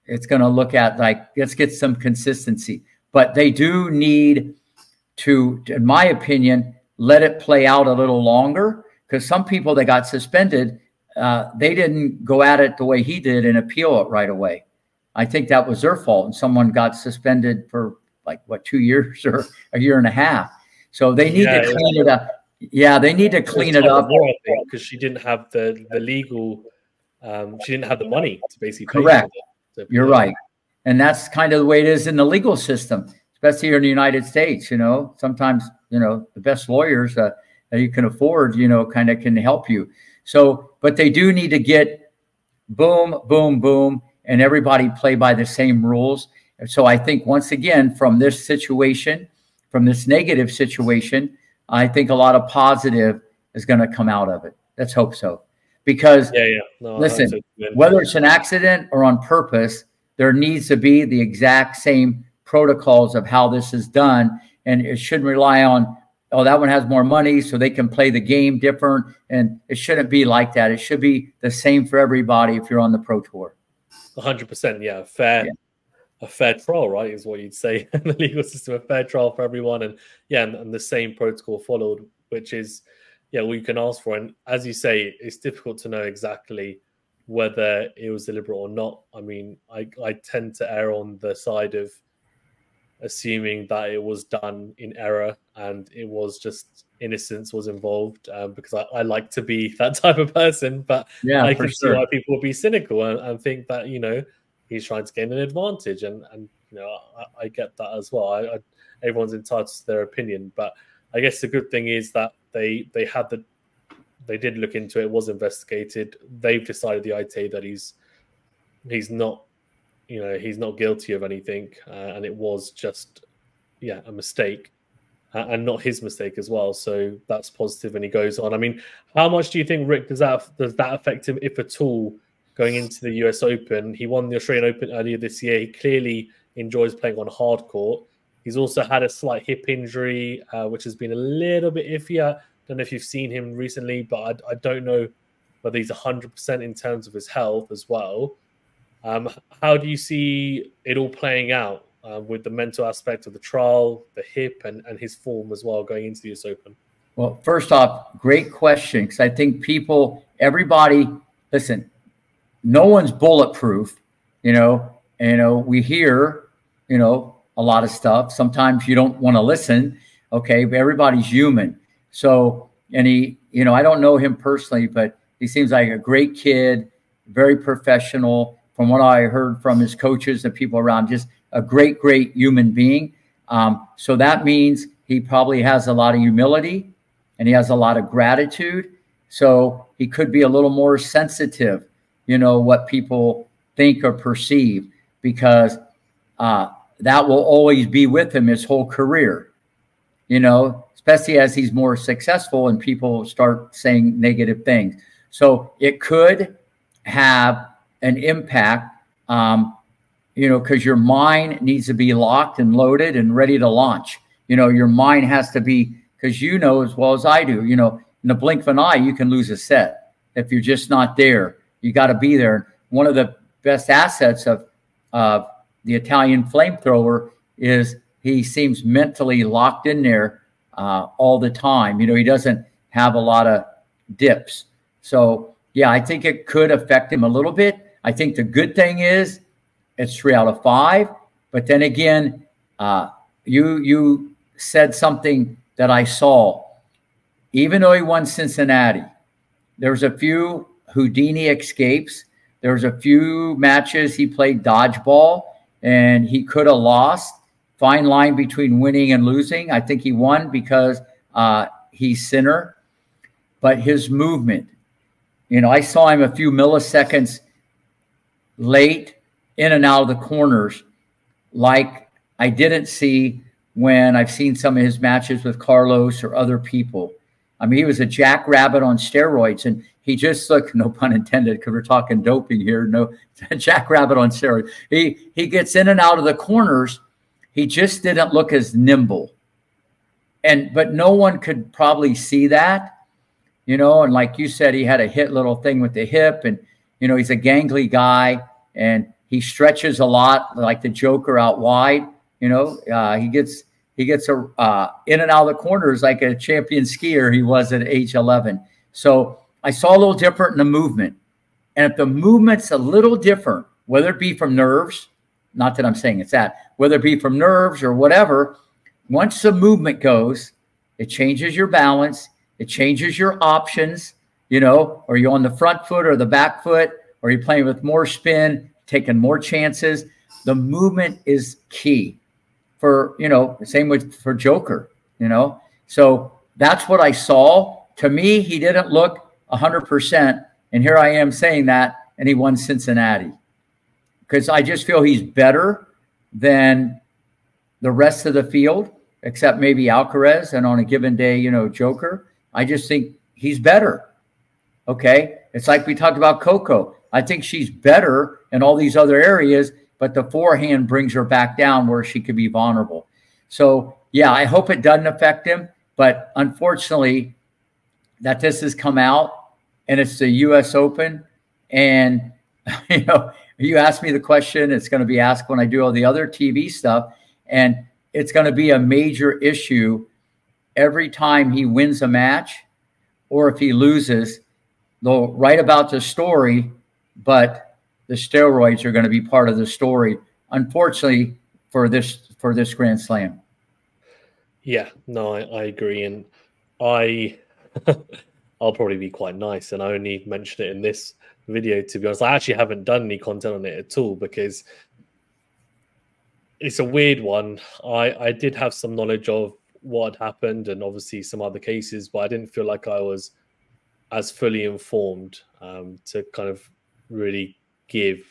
Speaker 2: it's going to look at like, let's get some consistency. But they do need to, in my opinion, let it play out a little longer because some people that got suspended, uh, they didn't go at it the way he did and appeal it right away. I think that was their fault. And someone got suspended for like what two years or a year and a half. So they need yeah, to clean it up. Yeah, they need to clean it up
Speaker 1: because she didn't have the the legal. Um, she didn't have the money to basically.
Speaker 2: Correct. You're right, and that's kind of the way it is in the legal system, especially here in the United States. You know, sometimes you know the best lawyers uh, that you can afford, you know, kind of can help you. So, but they do need to get boom, boom, boom and everybody play by the same rules. And so I think once again, from this situation, from this negative situation, I think a lot of positive is going to come out of it. Let's hope so. Because yeah, yeah. No, listen, whether it's an accident or on purpose, there needs to be the exact same protocols of how this is done. And it shouldn't rely on, oh, that one has more money, so they can play the game different. And it shouldn't be like that. It should be the same for everybody if you're on the pro tour
Speaker 1: hundred percent. Yeah, fair, yeah. a fair trial, right? Is what you'd say in the legal system. A fair trial for everyone, and yeah, and, and, the same protocol followed, which is yeah, what you can ask for. And as you say, it's difficult to know exactly whether it was deliberate or not. I mean, I I tend to err on the side of assuming that it was done in error and it was just innocence was involved um, because I, I, like to be that type of person but yeah, i can see why people would be cynical and, and, think that you know he's trying to gain an advantage and and you know i, I get that as well. I, everyone's entitled to their opinion but i guess the good thing is that they they had the they did look into it, it was investigated. They've decided the IT that he's he's not you know he's not guilty of anything, uh, and it was just yeah a mistake, uh, and not his mistake as well. So that's positive. and he goes on. I mean, how much do you think Rick does that does that affect him, if at all, going into the U.S. Open? He won the Australian Open earlier this year. He clearly enjoys playing on hard court. He's also had a slight hip injury, uh, which has been a little bit iffy. I don't know if you've seen him recently, but I, I don't know whether he's 100% in terms of his health as well. Um, how do you see it all playing out uh, with the mental aspect of the trial, the hip, and, and his form as well going into the US Open?
Speaker 2: Well, first off, great question because I think people, everybody, listen, no one's bulletproof, you know. You know, we hear, you know, a lot of stuff. Sometimes you don't want to listen, okay, but everybody's human. So, and he, you know, I don't know him personally, but he seems like a great kid, very professional from what I heard from his coaches and people around, just a great, great human being. Um, so that means he probably has a lot of humility and he has a lot of gratitude. So he could be a little more sensitive, you know, what people think or perceive, because uh, that will always be with him his whole career, you know, especially as he's more successful and people start saying negative things. So it could have an impact, um, you know, because your mind needs to be locked and loaded and ready to launch. You know, your mind has to be, because you know as well as I do, you know, in the blink of an eye, you can lose a set if you're just not there. You got to be there. One of the best assets of, of the Italian flamethrower is he seems mentally locked in there uh, all the time. You know, he doesn't have a lot of dips. So, yeah, I think it could affect him a little bit. I think the good thing is it's three out of five. But then again, uh, you you said something that I saw, even though he won Cincinnati, there was a few Houdini escapes. There was a few matches he played dodgeball and he could have lost. Fine line between winning and losing. I think he won because uh, he's Sinner, but his movement. You know, I saw him a few milliseconds late in and out of the corners, like I didn't see when I've seen some of his matches with Carlos or other people. I mean, he was a jackrabbit on steroids, and he just looked, no pun intended, because we're talking doping here. No, jackrabbit on steroids. He he gets in and out of the corners. He just didn't look as nimble, and but no one could probably see that, you know. And like you said, he had a hit little thing with the hip, and you know he's a gangly guy, and he stretches a lot, like the Joker out wide. You know, uh, he gets he gets a, uh, in and out of the corners like a champion skier he was at age 11. So I saw a little different in the movement. And if the movement's a little different, whether it be from nerves, not that I'm saying it's that, whether it be from nerves or whatever, once the movement goes, it changes your balance, it changes your options. You know, are you on the front foot or the back foot? Are you playing with more spin, taking more chances? The movement is key for you know same with for Joker, you know. So that's what I saw. To me, he didn't look hundred percent, and here I am saying that, and he won Cincinnati because I just feel he's better than the rest of the field, except maybe Alcaraz, and on a given day, you know, Joker. I just think he's better. Okay, it's like we talked about Coco. I think she's better in all these other areas but the forehand brings her back down where she could be vulnerable. So, yeah, I hope it doesn't affect him. But unfortunately, that this has come out and it's the U.S. Open. And, you know, you asked me the question, it's going to be asked when I do all the other TV stuff. And it's going to be a major issue every time he wins a match or if he loses. They'll write about the story, but the steroids are going to be part of the story. Unfortunately, for this for this Grand Slam.
Speaker 1: Yeah, no, I, I agree, and I I'll probably be quite nice, and I only mentioned it in this video. To be honest, I actually haven't done any content on it at all because it's a weird one. I I did have some knowledge of what had happened, and obviously some other cases, but I didn't feel like I was as fully informed um, to kind of really give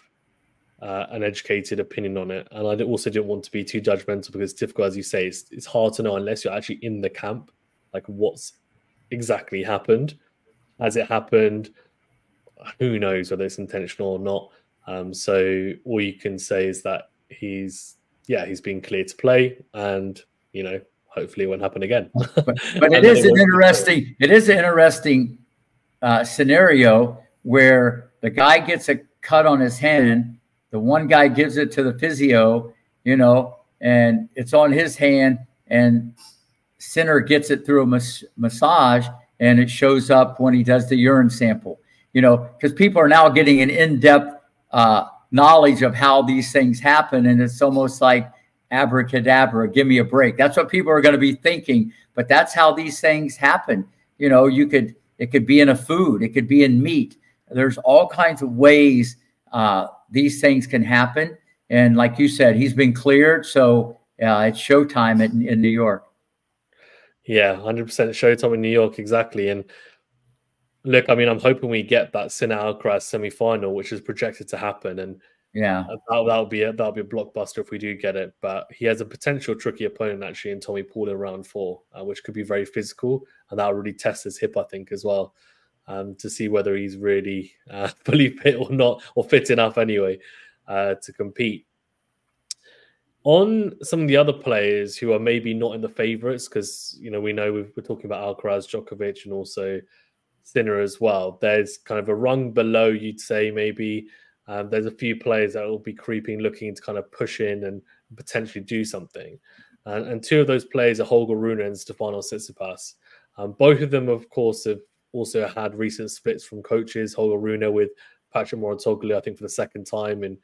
Speaker 1: uh, an educated opinion on it. And I also didn't want to be too judgmental because it's difficult, as you say, it's, it's hard to know unless you're actually in the camp, like what's exactly happened. As it happened, who knows whether it's intentional or not. Um, so all you can say is that he's, yeah, he's been clear to play, and you know, hopefully it won't happen again.
Speaker 2: but, but it is an interesting, it is an interesting uh, scenario where the guy gets a cut on his hand. The one guy gives it to the physio, you know, and it's on his hand, and Sinner gets it through a mas- massage, and it shows up when he does the urine sample. You know, because people are now getting an in-depth uh, knowledge of how these things happen, and it's almost like abracadabra, give me a break. That's what people are going to be thinking, but that's how these things happen. You know, you could it could be in a food, it could be in meat, there's all kinds of ways uh, these things can happen. And like you said, he's been cleared. So uh, it's showtime in, in New York.
Speaker 1: Yeah, 100% showtime in New York. Exactly. And look, I mean, I'm hoping we get that Sinner Alcaraz semi final, which is projected to happen. And
Speaker 2: yeah,
Speaker 1: that, that'll be a, that'll be a blockbuster if we do get it. But he has a potential tricky opponent actually in Tommy Paul in round four, uh, which could be very physical, and that'll really test his hip, I think, as well um, to see whether he's really uh, fully fit or not, or fit enough anyway uh, to compete. On some of the other players who are maybe not in the favourites, because you know we know we are talking about Alcaraz, Djokovic, and also Sinner as well. There's kind of a rung below, you'd say maybe. Um, there's a few players that will be creeping, looking to kind of push in and potentially do something. And, and two of those players are Holger Rune and Stefanos Tsitsipas. Um, both of them, of course, have also had recent splits from coaches. Holger Rune with Patrick Mouratoglou, I think, for the second time in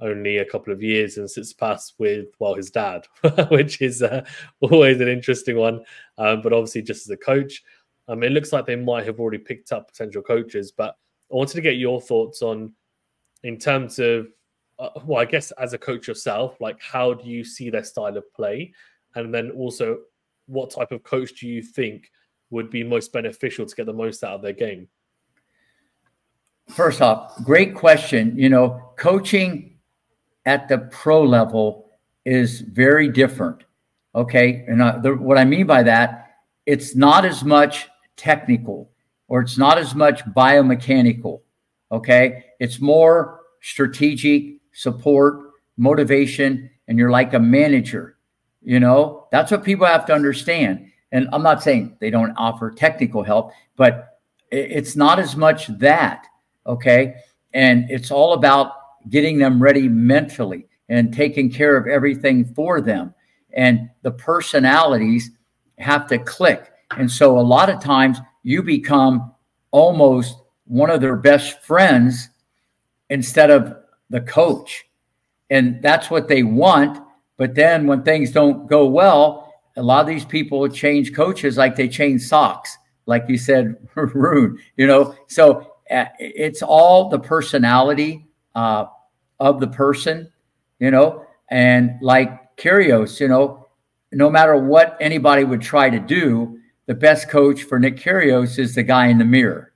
Speaker 1: only a couple of years and Tsitsipas with well his dad, which is uh, always an interesting one. Um, but obviously, just as a coach, um, it looks like they might have already picked up potential coaches. But I wanted to get your thoughts on, in terms of, uh, well, I guess as a coach yourself, like how do you see their style of play, and then also what type of coach do you think would be most beneficial to get the most out of their game?
Speaker 2: First off, great question. You know, coaching at the pro level is very different. Okay. And uh, the, what I mean by that, it's not as much technical or it's not as much biomechanical. Okay. It's more strategic support, motivation, and you're like a manager. You know, that's what people have to understand. And I'm not saying they don't offer technical help, but it's not as much that. Okay. And it's all about getting them ready mentally and taking care of everything for them. And the personalities have to click. And so a lot of times you become almost one of their best friends instead of the coach. And that's what they want. But then when things don't go well, a lot of these people change coaches like they change socks, like you said, Rune, you know. So uh, it's all the personality uh, of the person, you know, and like Kyrgios, you know, no matter what anybody would try to do, the best coach for Nick Kyrgios is the guy in the mirror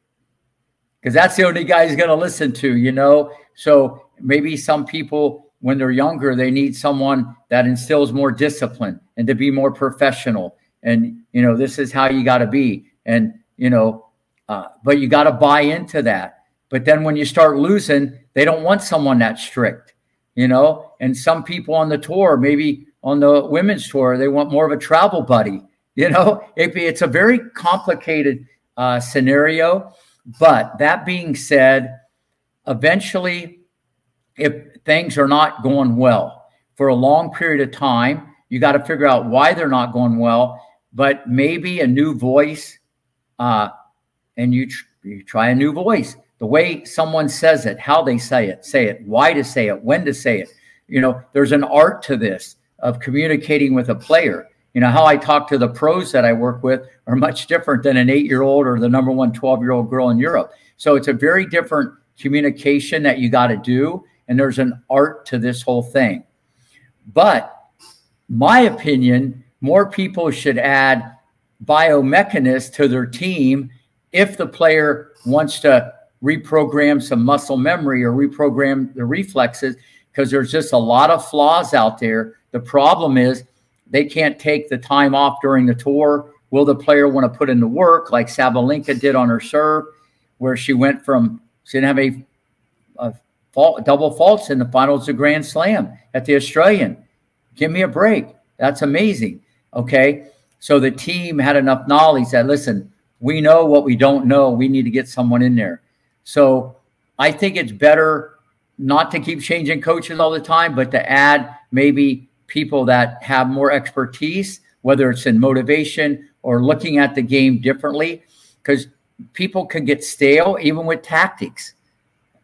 Speaker 2: because that's the only guy he's going to listen to, you know. So maybe some people, when they're younger, they need someone that instills more discipline and to be more professional. And, you know, this is how you got to be. And, you know, uh, but you got to buy into that. But then when you start losing, they don't want someone that strict, you know. And some people on the tour, maybe on the women's tour, they want more of a travel buddy. You know, it, it's a very complicated uh, scenario. But that being said, eventually, if things are not going well for a long period of time, you got to figure out why they're not going well. But maybe a new voice, uh, and you, tr- you try a new voice the way someone says it, how they say it, say it, why to say it, when to say it. You know, there's an art to this of communicating with a player. You know, how I talk to the pros that I work with are much different than an eight year old or the number one 12 year old girl in Europe. So it's a very different communication that you got to do. And there's an art to this whole thing. But my opinion, more people should add biomechanists to their team if the player wants to reprogram some muscle memory or reprogram the reflexes because there's just a lot of flaws out there. The problem is they can't take the time off during the tour. Will the player want to put in the work like Sabalenka did on her serve, where she went from she didn't have a, a fault, double faults in the finals of Grand Slam at the Australian. Give me a break. That's amazing. Okay. So the team had enough knowledge that listen, we know what we don't know. We need to get someone in there. So I think it's better not to keep changing coaches all the time, but to add maybe people that have more expertise, whether it's in motivation or looking at the game differently, because people can get stale even with tactics.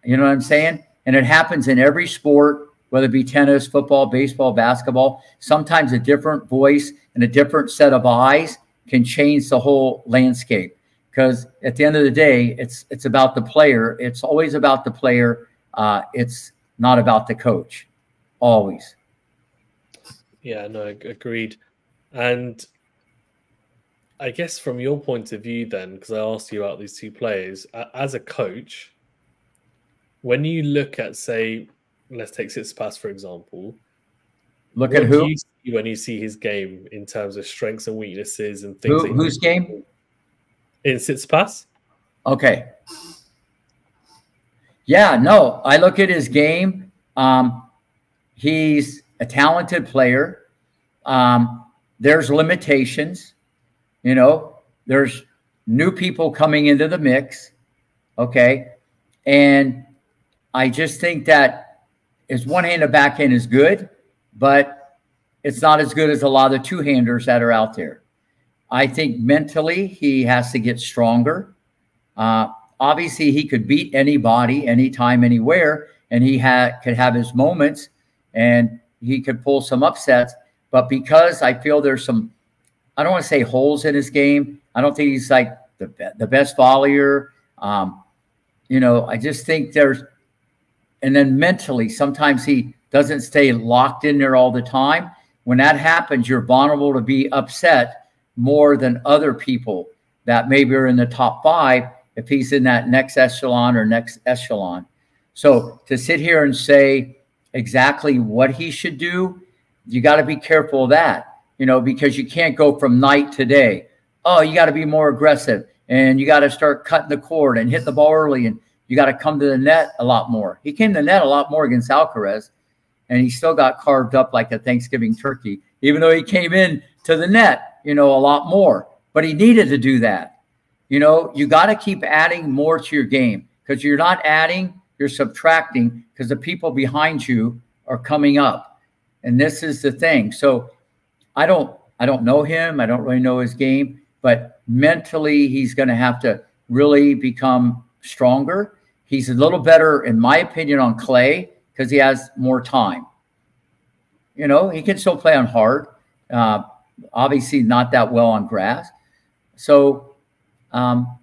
Speaker 2: You know what I'm saying? And it happens in every sport, whether it be tennis, football, baseball, basketball. Sometimes a different voice and a different set of eyes can change the whole landscape because at the end of the day, it's it's about the player. It's always about the player. Uh, it's not about the coach, always.
Speaker 1: Yeah, no, agreed. And I guess from your point of view, then, because I asked you about these two players, as a coach, when you look at, say, let's take Tsitsipas for example.
Speaker 2: Look at who
Speaker 1: you when you see his game in terms of strengths and weaknesses and things.
Speaker 2: Who, whose game?
Speaker 1: in Tsitsipas?
Speaker 2: Okay. Yeah, no, I look at his game. Um, he's a talented player. Um, there's limitations, you know, there's new people coming into the mix. Okay. And I just think that his one hand and backhand is good, but it's not as good as a lot of the two handers that are out there. I think mentally he has to get stronger. Uh, obviously, he could beat anybody, anytime, anywhere. and he had could have his moments and he could pull some upsets. But because I feel there's some, I don't want to say holes in his game. I don't think he's like the, the best volleyer. Um, you know, I just think there's, and then mentally, sometimes he doesn't stay locked in there all the time. When that happens, you're vulnerable to be upset more than other people that maybe are in the top five if he's in that next echelon or next echelon. So to sit here and say exactly what he should do, you got to be careful of that, you know, because you can't go from night to day. Oh, you got to be more aggressive and you got to start cutting the cord and hit the ball early and you got to come to the net a lot more. He came to the net a lot more against Alcaraz and he still got carved up like a Thanksgiving turkey, even though he came in to the net, you know, a lot more. But he needed to do that. You know, you got to keep adding more to your game because you're not adding, you're subtracting because the people behind you are coming up. And this is the thing. So I don't I don't know him. I don't really know his game, but mentally he's going to have to really become stronger. He's a little better, in my opinion, on clay because he has more time. You know, he can still play on hard. Uh, obviously, not that well on grass. So um,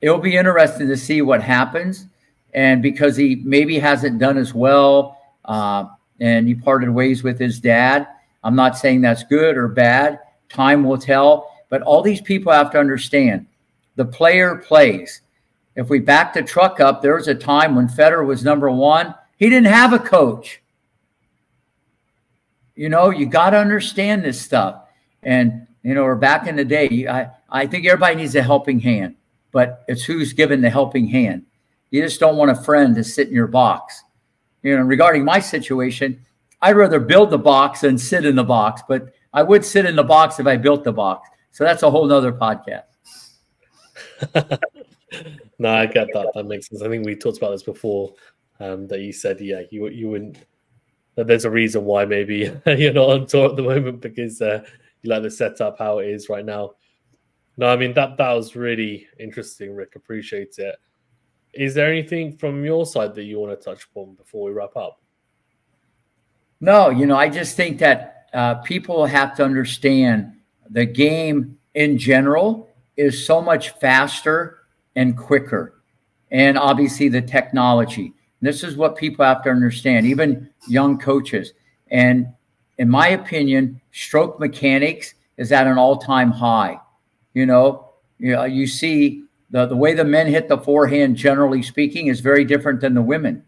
Speaker 2: it'll be interesting to see what happens. And because he maybe hasn't done as well, uh, and he parted ways with his dad, I'm not saying that's good or bad. Time will tell. But all these people have to understand the player plays. If we back the truck up, there was a time when Federer was number one. He didn't have a coach. You know, you got to understand this stuff. And, you know, or back in the day, I, I think everybody needs a helping hand, but it's who's given the helping hand. You just don't want a friend to sit in your box. You know, regarding my situation, I'd rather build the box than sit in the box, but I would sit in the box if I built the box. So that's a whole nother podcast.
Speaker 1: no, I get that. That makes sense. I think we talked about this before. Um, that you said, yeah, you you wouldn't. That there's a reason why maybe you're not on tour at the moment because uh, you like the setup how it is right now. No, I mean that that was really interesting, Rick. Appreciate it. Is there anything from your side that you want to touch upon before we wrap up?
Speaker 2: No, you know, I just think that uh, people have to understand the game in general is so much faster and quicker, and obviously the technology. This is what people have to understand, even young coaches. And in my opinion, stroke mechanics is at an all-time high. You know, you know, you see the, the way the men hit the forehand, generally speaking, is very different than the women.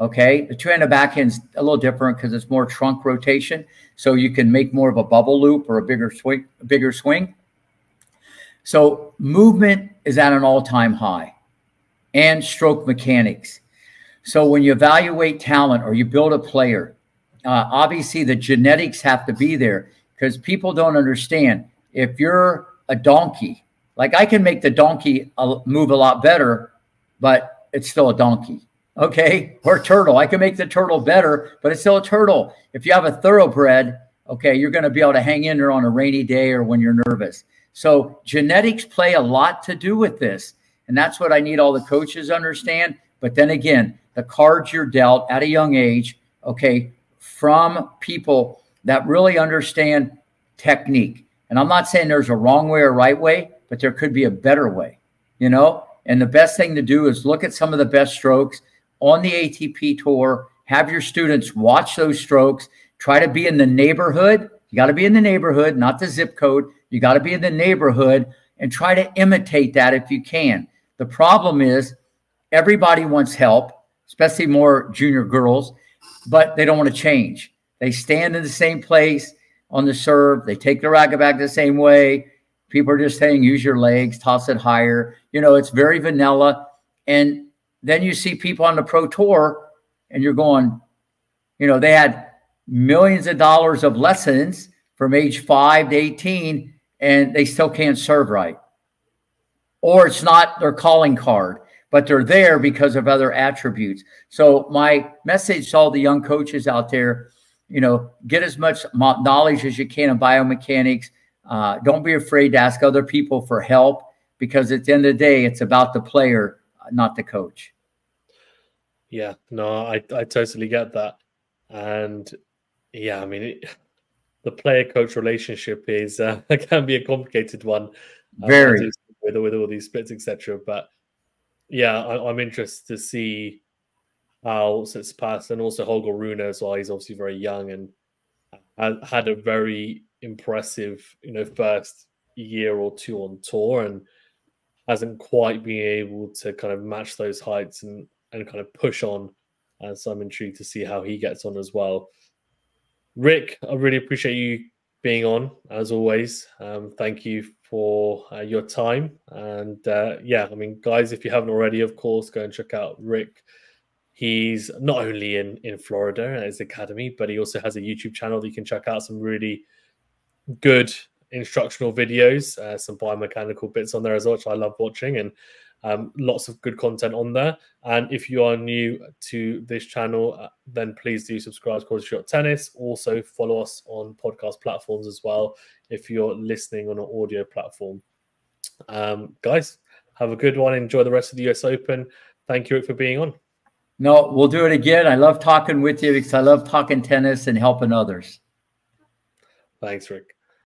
Speaker 2: Okay. The two-handed backhand's a little different because it's more trunk rotation. So you can make more of a bubble loop or a bigger swing, a bigger swing. So movement is at an all-time high and stroke mechanics. So when you evaluate talent or you build a player, uh, obviously the genetics have to be there because people don't understand. If you're a donkey. Like I can make the donkey uh, move a lot better, but it's still a donkey. Okay. Or turtle. I can make the turtle better, but it's still a turtle. If you have a thoroughbred, okay, you're going to be able to hang in there on a rainy day or when you're nervous. So genetics play a lot to do with this. And that's what I need all the coaches understand. But then again, the cards you're dealt at a young age, okay, from people that really understand technique. And I'm not saying there's a wrong way or right way, but there could be a better way, you know? And the best thing to do is look at some of the best strokes on the ATP tour, have your students watch those strokes, try to be in the neighborhood. You got to be in the neighborhood, not the zip code. You got to be in the neighborhood and try to imitate that if you can. The problem is everybody wants help, especially more junior girls, but they don't want to change. They stand in the same place on the serve. They take the racket back the same way. People are just saying, use your legs, toss it higher. You know, it's very vanilla. And then you see people on the pro tour and you're going, you know, they had millions of dollars of lessons from age five to 18 and they still can't serve right. Or it's not their calling card, but they're there because of other attributes. So, my message to all the young coaches out there you know, get as much knowledge as you can in biomechanics. Uh, don't be afraid to ask other people for help because at the end of the day, it's about the player, not the coach.
Speaker 1: Yeah, no, I, I totally get that. And yeah, I mean, it, the player coach relationship is uh, can be a complicated one.
Speaker 2: Uh, Very.
Speaker 1: with, with all these splits, etc. But yeah, I, am interested to see how Tsitsipas. and also Holger Rune as well. He's obviously very young and had a very impressive, you know, first year or two on tour and hasn't quite been able to kind of match those heights and and kind of push on. Uh, so I'm intrigued to see how he gets on as well. Rick, I really appreciate you being on as always. Um, thank you for uh, your time. And uh, yeah, I mean, guys, if you haven't already, of course, go and check out Rick. He's not only in in Florida at his academy, but he also has a YouTube channel that you can check out some really good instructional videos, uh, some biomechanical bits on there as well, which I love watching, and um, lots of good content on there. And if you are new to this channel, uh, then please do subscribe to Quality Shot Tennis. Also, follow us on podcast platforms as well if you're listening on an audio platform. Um, guys, have a good one. Enjoy the rest of the US Open. Thank you for being on.
Speaker 2: No, we'll do it again. I love talking with you because I love talking tennis and helping others.
Speaker 1: Thanks, Rick.